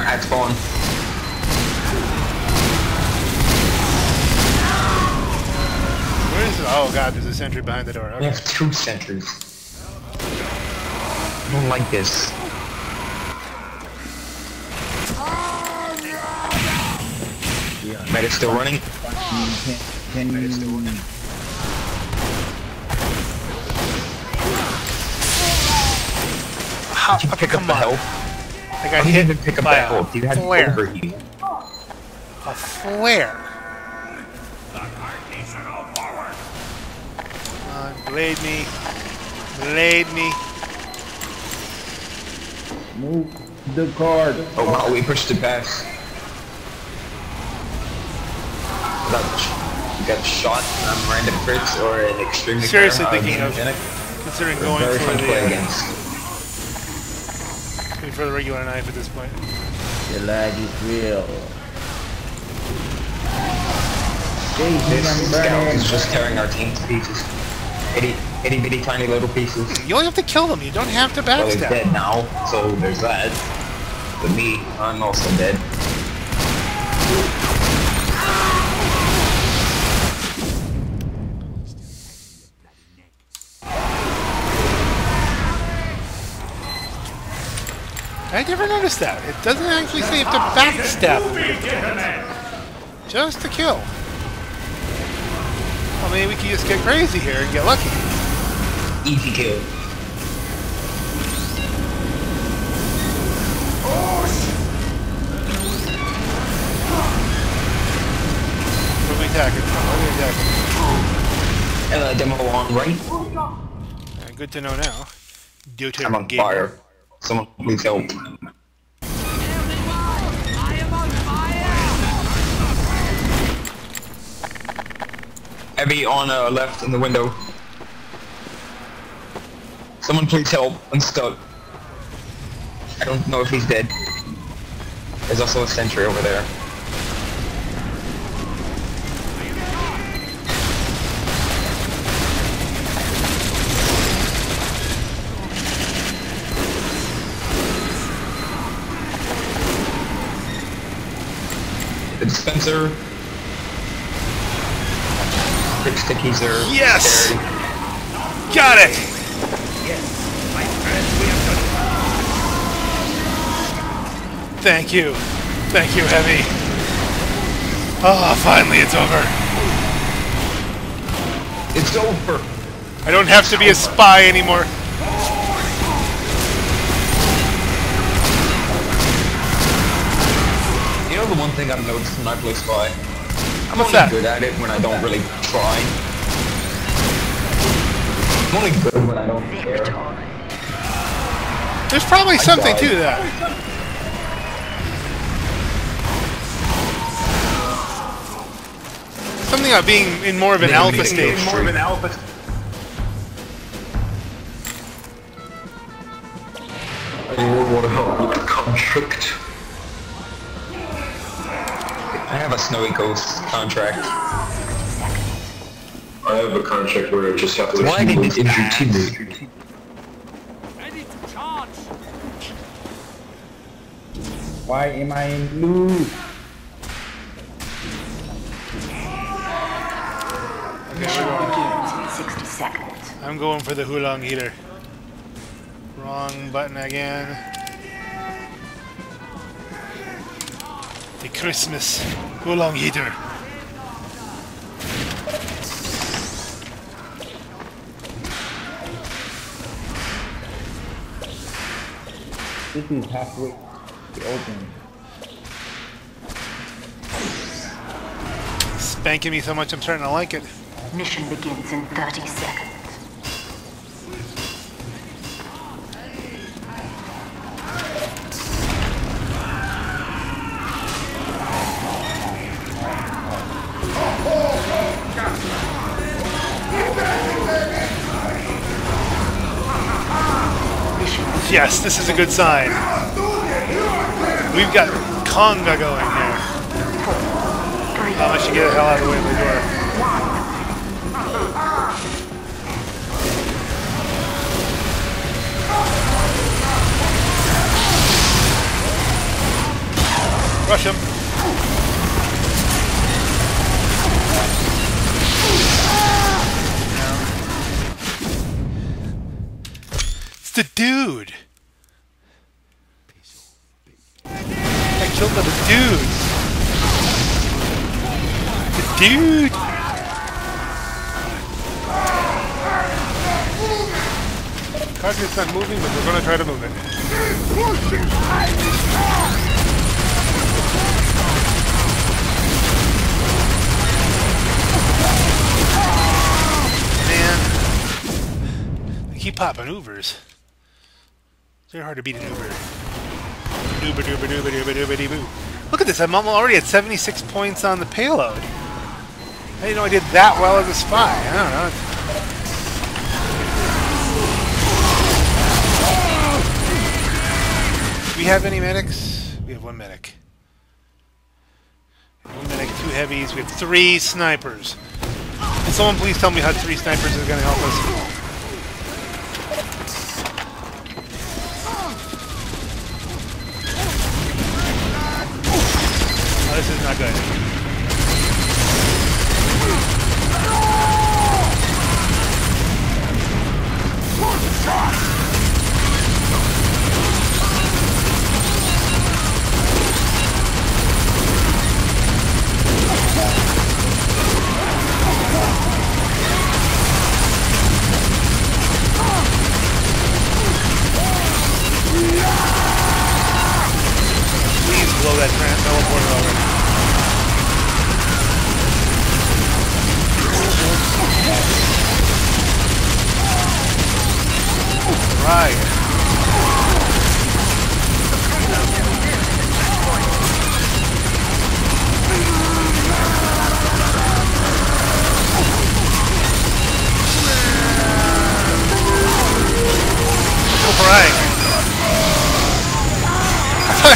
Um, at spawn. Where is it? Oh god, there's a sentry behind the door. We have two sentries. I don't like this. Medic still running? Can, can you... How? Did you pick come up the on. help? I got How did hit even pick up by that a help? You had flare. overheat. A flare. on, blade me. Blade me. Move the card. Oh wow, we pushed it past. Got, got shot on random crits or an extremely Seriously uh, thinking of Genic. considering going for fun to play the uh, against. going for the regular knife at this point. The lag is real. Jason, This I'm scout is just tearing our team to pieces. Itty, itty bitty tiny little pieces. You only have to kill them. You don't have to Well, he's backstab. dead now, so there's that. But me, I'm also dead. I never noticed that. It doesn't actually say you have to backstab. Just to kill. Well, maybe we can just get crazy here and get lucky. Easy kill. What are we attacking? What are we attacking? Uh, demo on right. Good to know now. Due to I'm on game- fire. Someone please help. Heavy on uh, left in the window. Someone please help. I'm stuck. I don't know if he's dead. There's also a sentry over there. Dispenser. Quick stickies are Yes! Got it! My friends, we have done Thank you. Thank you, Heavy. Oh, finally it's over. It's over. I don't have to be a spy anymore. Thing I've noticed when I play Spy? I'm What's only that? good at it when I don't really try. I'm only good when I don't care. There's probably something died. to that. Something about being in more of an alpha the stage. streak. I want to help with contract. I have a Snowy Ghost contract. I have a contract where I just have to Why did heal it an injured teammate. Ready to charge! Why am I in blue? Mission begins in 60 seconds. I'm going for the Huo-Long heater. Wrong button again. The Christmas Huo-Long heater. This is halfway to open. Spanking me so much I'm starting to like it. Mission begins in 30 seconds. Yes, this is a good sign. We've got conga going here. Um, I should get the hell out of the way of the door. Rush him. It's the dude. Dude. Cartridge's not moving, but we're gonna try to move it. Man. pop on Ubers. It's very hard to beat an Uber. Uber, Uber, Uber, Uber, Uber, Uber. Look at this, I'm already at 76 points on the payload. I didn't know I did that well as a spy. I don't know. Do we have any medics? We have one medic. One medic, two heavies. We have three snipers. Can someone please tell me how three snipers is going to help us?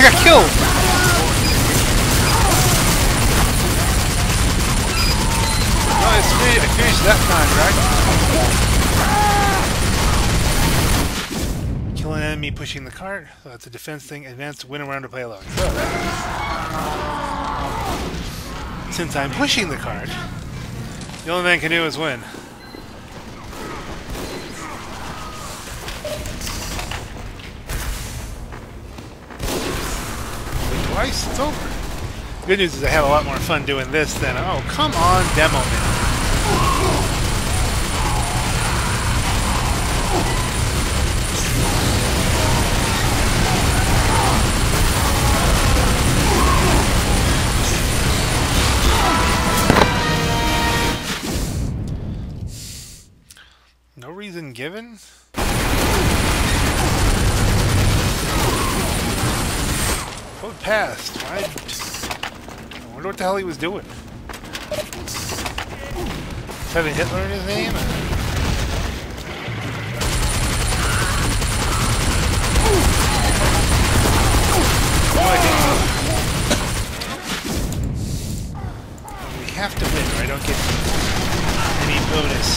I got killed. No, I finished, I finished that contract. Kill an enemy pushing the cart. So that's a defense thing. Advance to win around a payload. So, since I'm pushing the cart, the only thing I can do is win. It's over. Good news is I have a lot more fun doing this than, oh, come on, demo man. The hell he was doing. Having Hitler in his name? We have to win, or I don't get any bonus.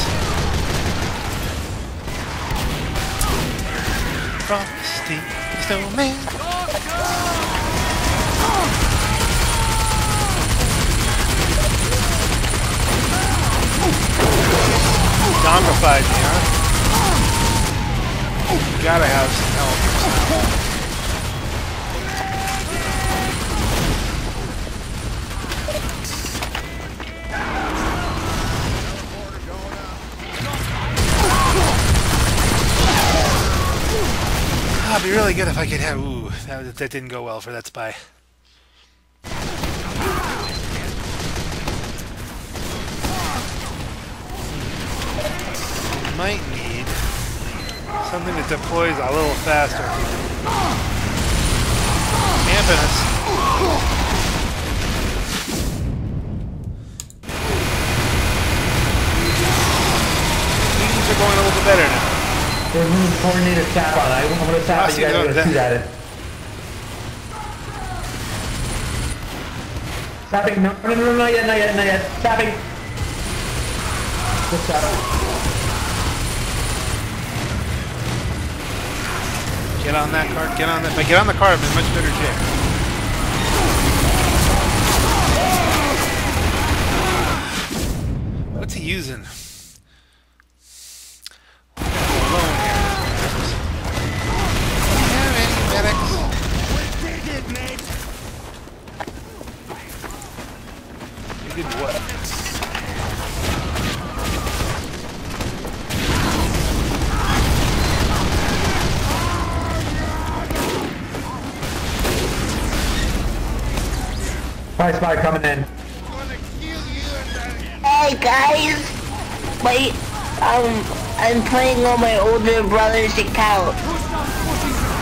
Frosty Snowman. Dongified me, huh? Gotta have some help. Ah, it'd be really good if I could have. Ooh, that, that didn't go well for that spy. Might need something that deploys a little faster. Camping us. Things are going a little bit better now. There's a new coordinator tap on. I, I'm gonna tap ah, it. You guys are gonna shoot at it. Tapping. No, no, no, no, not yet, not yet, not yet. Tapping. Just tap. Get on that cart, get on that. I get on the cart, I'm in much better shape. What's he using? Spy, spy coming in. Hey guys! Wait, um, I'm playing on my older brother's account.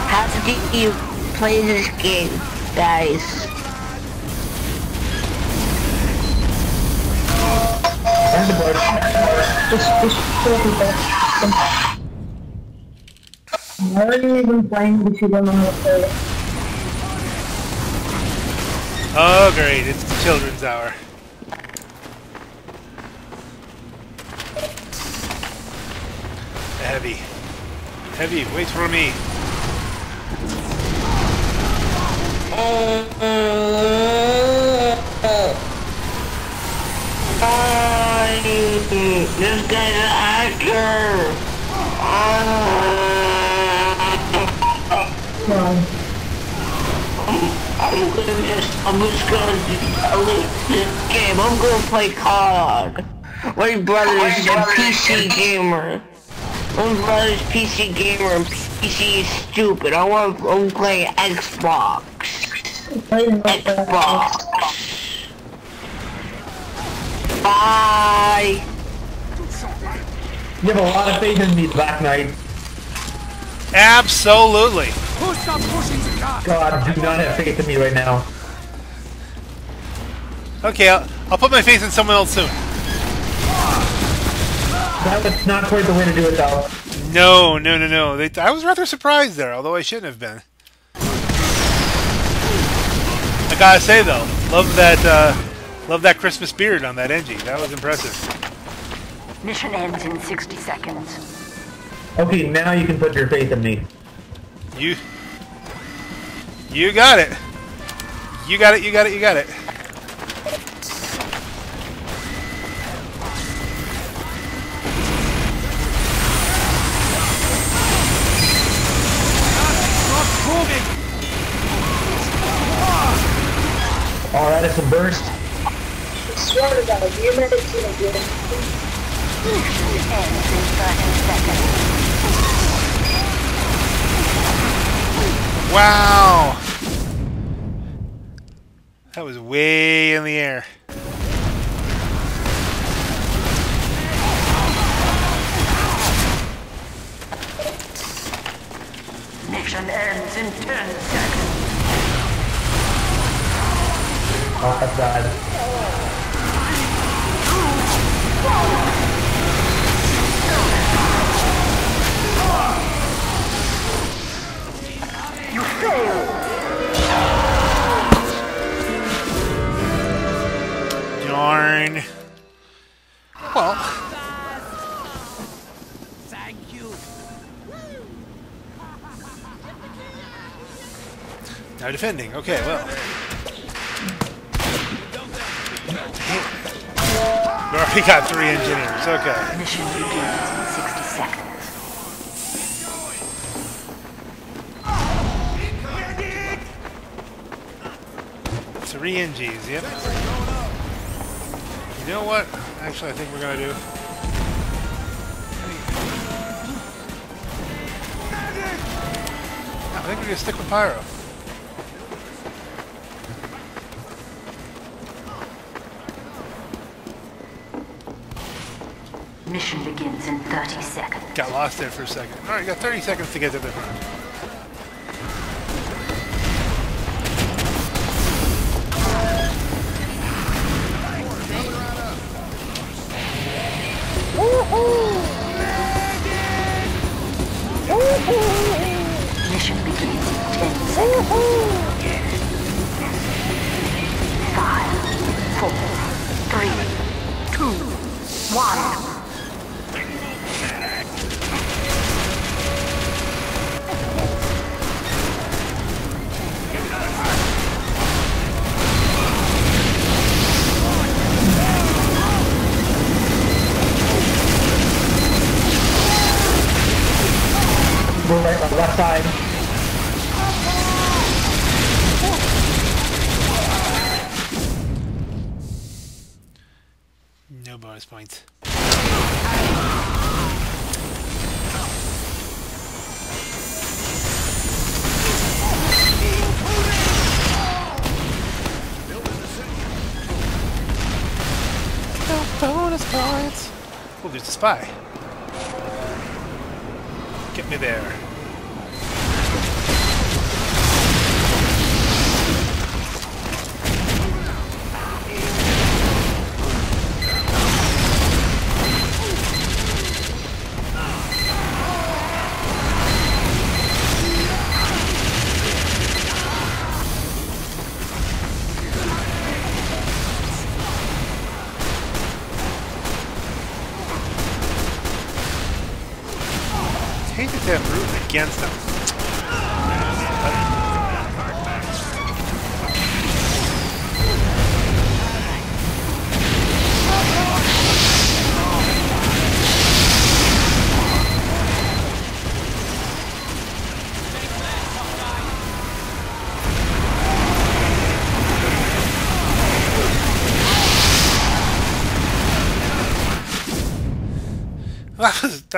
How do you play this game, guys? And the board. Just, just kill people. Why are you even playing if you don't know how to play it? Oh, great. It's the children's hour. Heavy. Heavy, wait for me. This guy's an actor! Ah. I'm gonna just, I'm just gonna delete this game. I'm gonna play COD. My brother's a PC gamer. My brother's PC gamer and PC is stupid. I want to play Xbox. Xbox. Bye. You have a lot of faith in me, Black Knight. Absolutely. Who stopped pushing the car? God, do not have faith in me right now. Okay, I'll, I'll put my faith in someone else soon. That was not quite the way to do it, though. No, no, no, no. They, I was rather surprised there, although I shouldn't have been. I gotta say though, love that, uh, love that Christmas beard on that Engie. That was impressive. Mission ends in 60 seconds. Okay, now you can put your faith in me. You, you got it. You got it. You got it. You got it. That is some burst. Swear to God, you're meant to see it, dude. Mission ends in 30 seconds. Wow. That was way in the air. Mission ends in 10 seconds. Oh. You failed! Darn. Well, Thank you. now defending. Okay, well. We got three engineers. Okay. Mission begins in 60 seconds. Three Engies, yep. You know what? Actually, I think we're gonna do. I think we're gonna stick with Pyro. Mission begins in 30 seconds. Got lost there for a second. Alright, got 30 seconds to get to the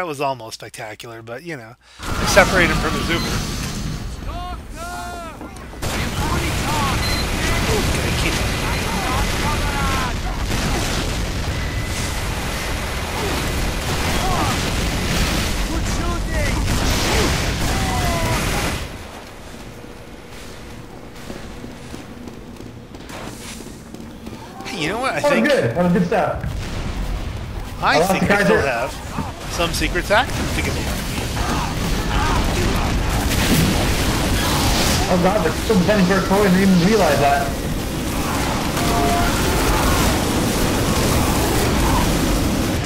That was, almost spectacular, but you know, separate him from the Zoomer. Okay, keep it. Hey, you know what? I Oh, think good. That was good stuff. I I think I still have some secrets active to give away. Oh god, they're still defending Kurt Troy didn't even realize that.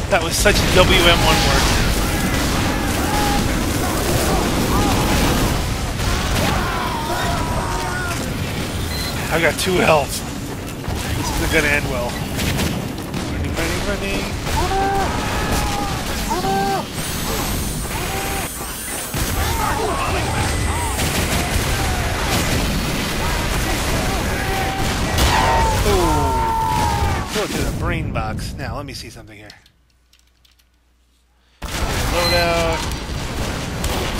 That was such WM1 work. I got two health. This isn't gonna end well. Running, running, running. Brain box. Now, let me see something here. Loadout.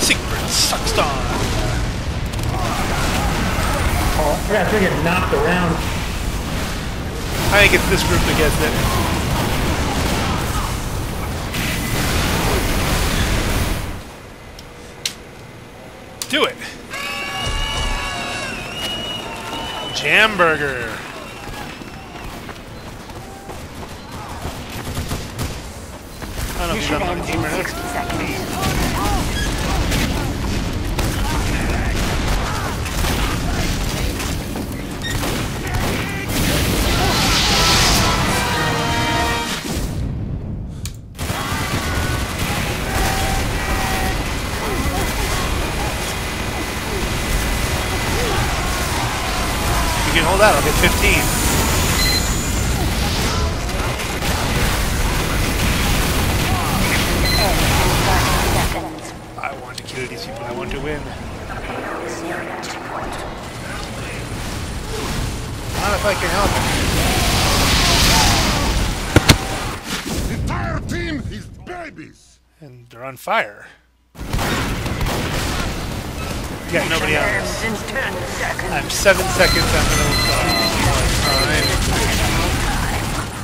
Secret Suckstar. Oh, I to get knocked around. I think it's this group that gets it. Do it. Jamburger. I in 60 seconds. Fire. We got nobody else. Ends in 10 seconds. I'm seven seconds after the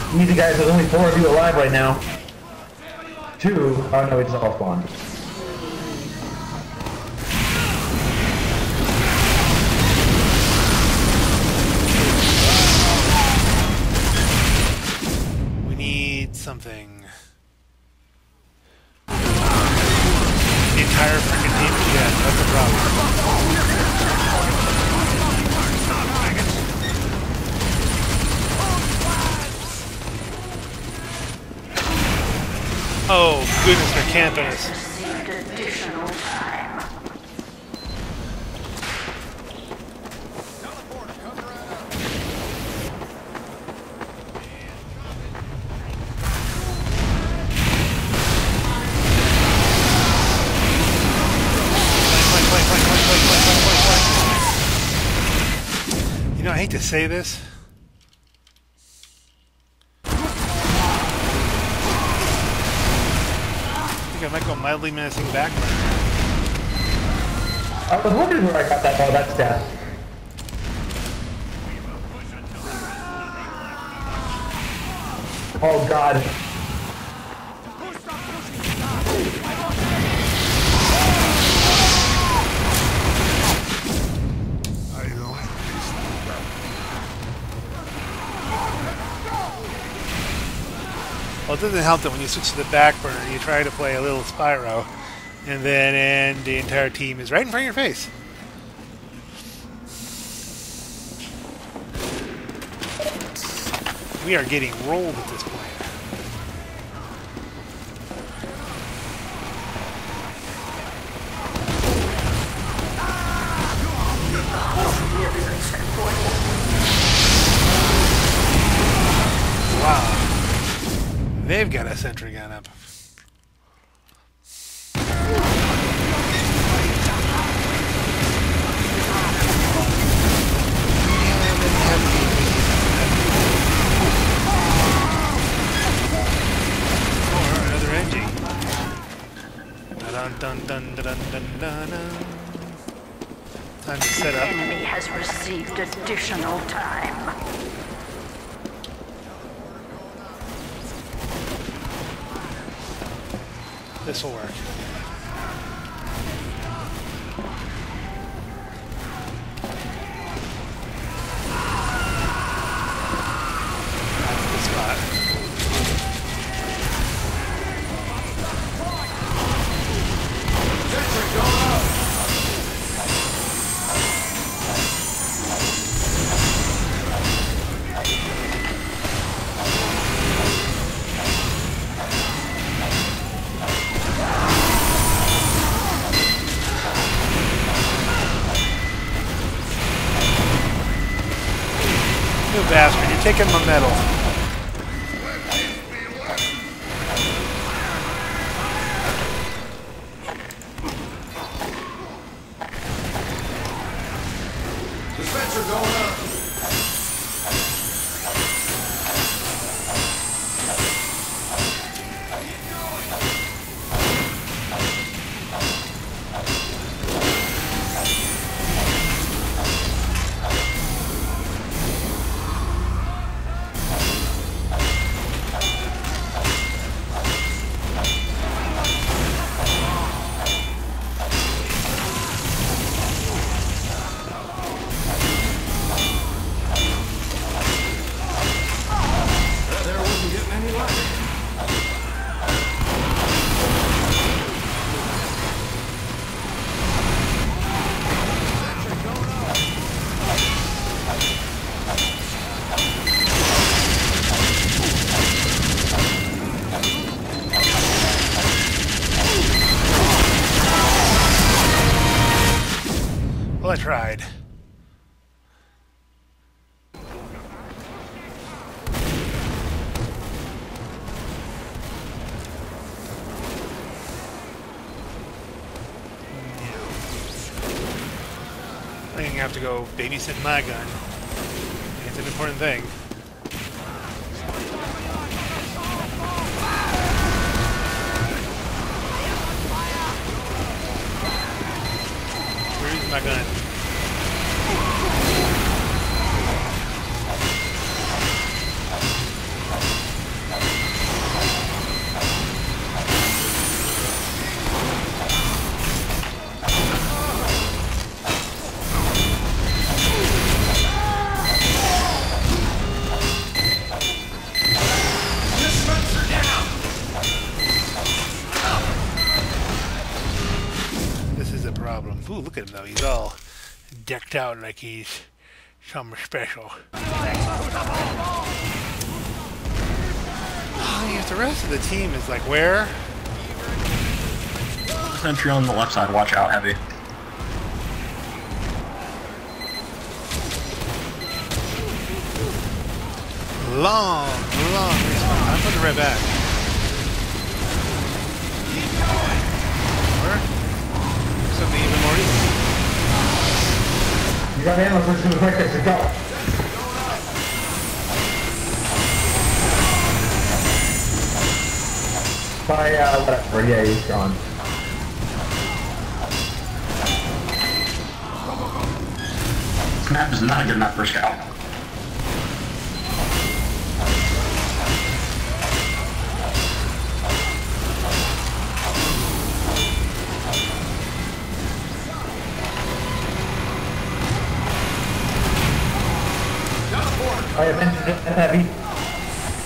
time. Easy guys, there's only four of you alive right now. Two. Oh no, it's all spawned. Hate to say this. I think I might go mildly menacing back. I was wondering where I got that. Oh, that's death. Oh god. Well, it doesn't help that when you switch to the back burner, you try to play a little Spyro, and then and the entire team is right in front of your face. We are getting rolled at this point. Wow. They've got a sentry gun up. Dun dun dun dun dun dun dun. Time to set The up. enemy has received additional time. This will work. Taking my medal. Go babysit my gun. It's an important thing. Where's my gun? Like he's something special. Oh, yes, the rest of the team is like where? Sentry on the left side, watch out, heavy. Long, long respawn. I'm putting it right back. Or something even more easy. Got ammo for some quick let's go. By, uh, whatever, yeah, he's gone. Snap is not a good enough for scout. heavy.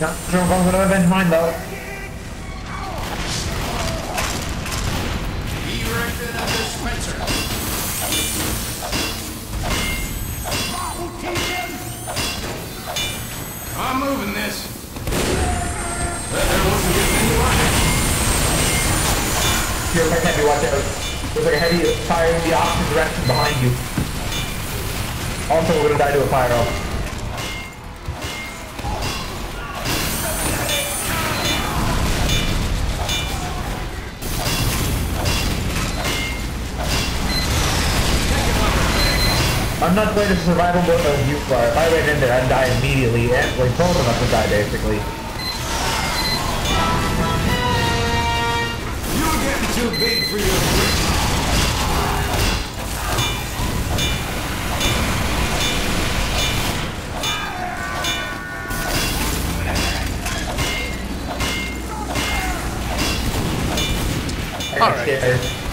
Not sure if I'm gonna avenge mine though. Spencer. I'm moving this. There wasn't. Here, if watch out. There's a heavy tire in the opposite direction behind you. Also, we're gonna die to a fire off. Playing a survival mode as you are. If I ran in there, I'd die immediately, and like both of us would die basically. You're getting too big for your britches. All right.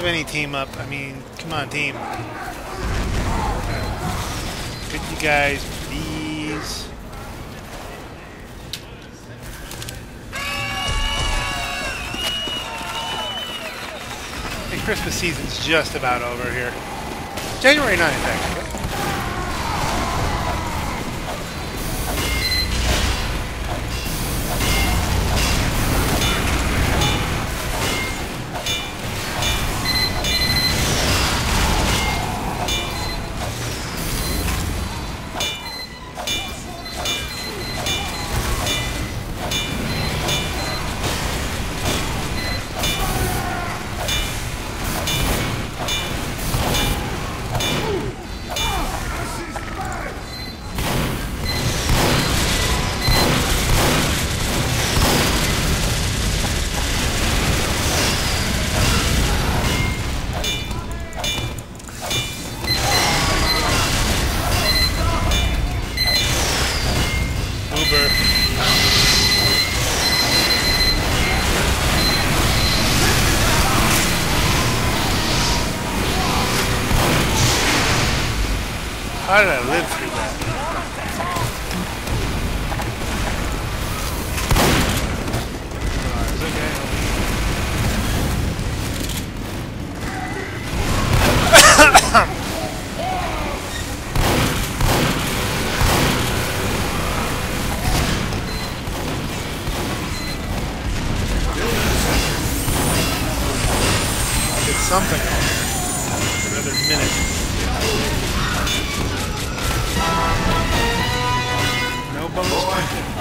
Have any team up? I mean, come on, team. Could you guys please? Christmas season's just about over here. January 9th, actually.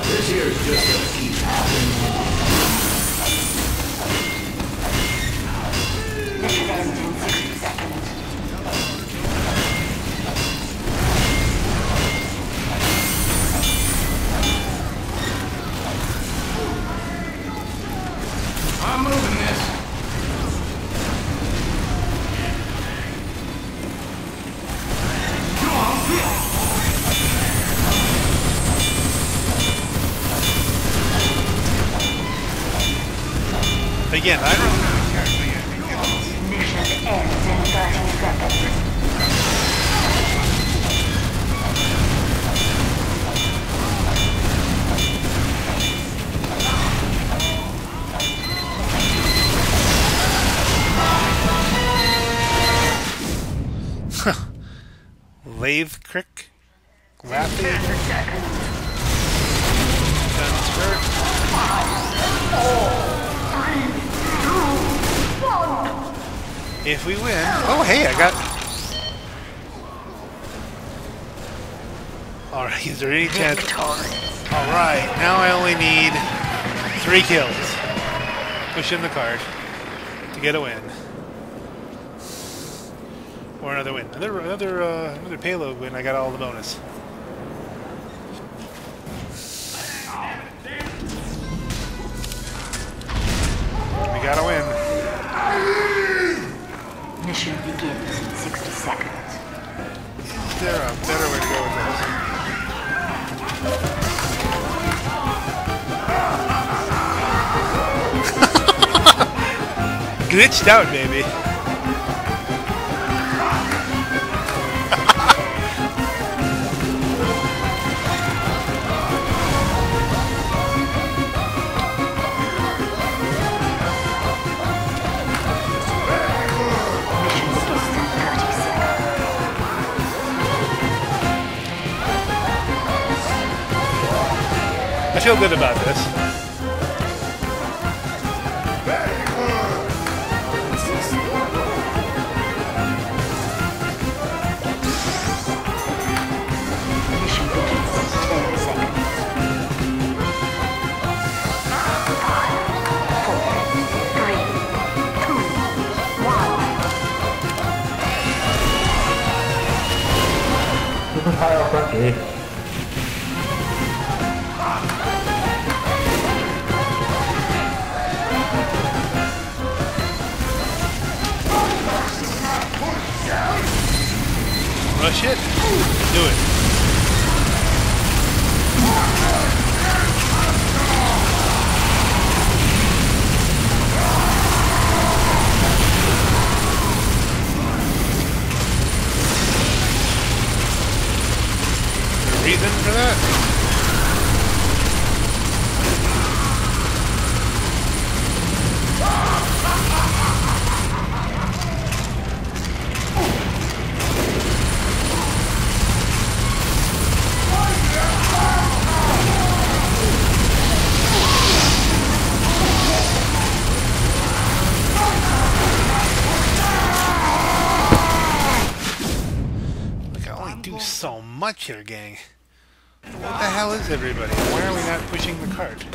This here's just gonna keep. Mission In the card to get a win. Or another win. Another, another, uh, another payload win, I got all the bonus. Glitched out, baby. I feel good about this. Gang. What the hell is everybody? Why are we not pushing the cart?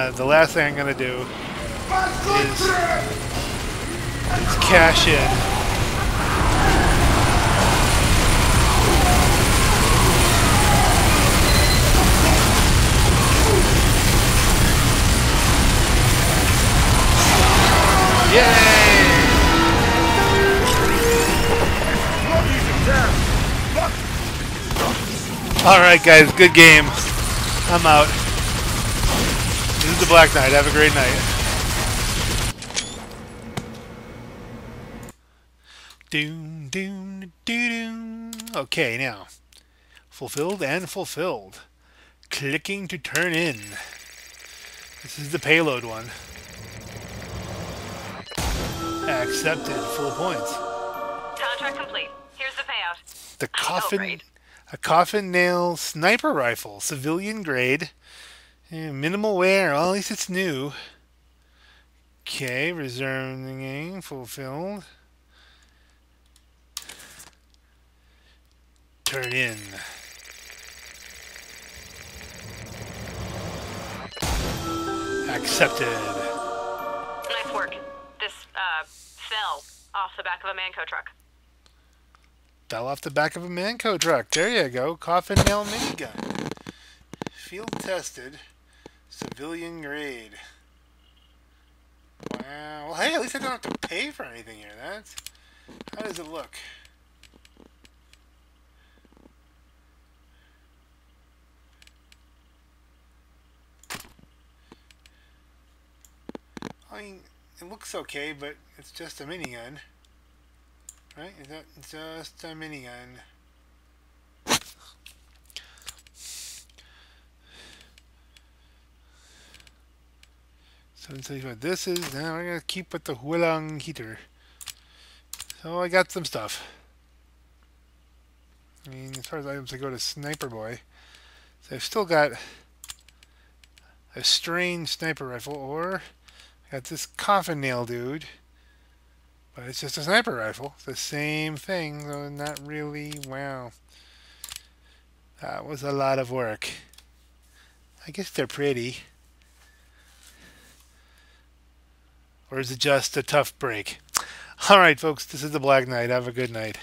Uh, the last thing I'm going to do is, is cash in. Alright guys, good game. I'm out. The Black Knight. Have a great night. Doom, doom, doo, doom. Okay, now. Fulfilled and fulfilled. Clicking to turn in. This is the payload one. Accepted. Full points. Contract complete. Here's the payout. The coffin, a coffin nail sniper rifle, civilian grade, Eh, minimal wear. Well, at least it's new. Okay, game, fulfilled. Turn in. Accepted. Nice work. This, uh, fell off the back of a Mann Co. truck. Fell off the back of a Mann Co. truck. There you go. Coffin nail minigun. Field tested. Civilian grade. Wow. Well, hey, at least I don't have to pay for anything here. That's. How does it look? I mean, it looks okay, but it's just a minigun. Right? Is that just a minigun? So let's see what this is. Now I'm gonna keep with the Huo-Long heater. So I got some stuff. I mean, as far as items, I go to Sniper Boy. So I've still got a strange sniper rifle, or I got this coffin nail dude. But it's just a sniper rifle. It's the same thing, though not really, wow. That was a lot of work. I guess they're pretty. Or is it just a tough break? Alright, folks, this is the Black Knight. Have a good night.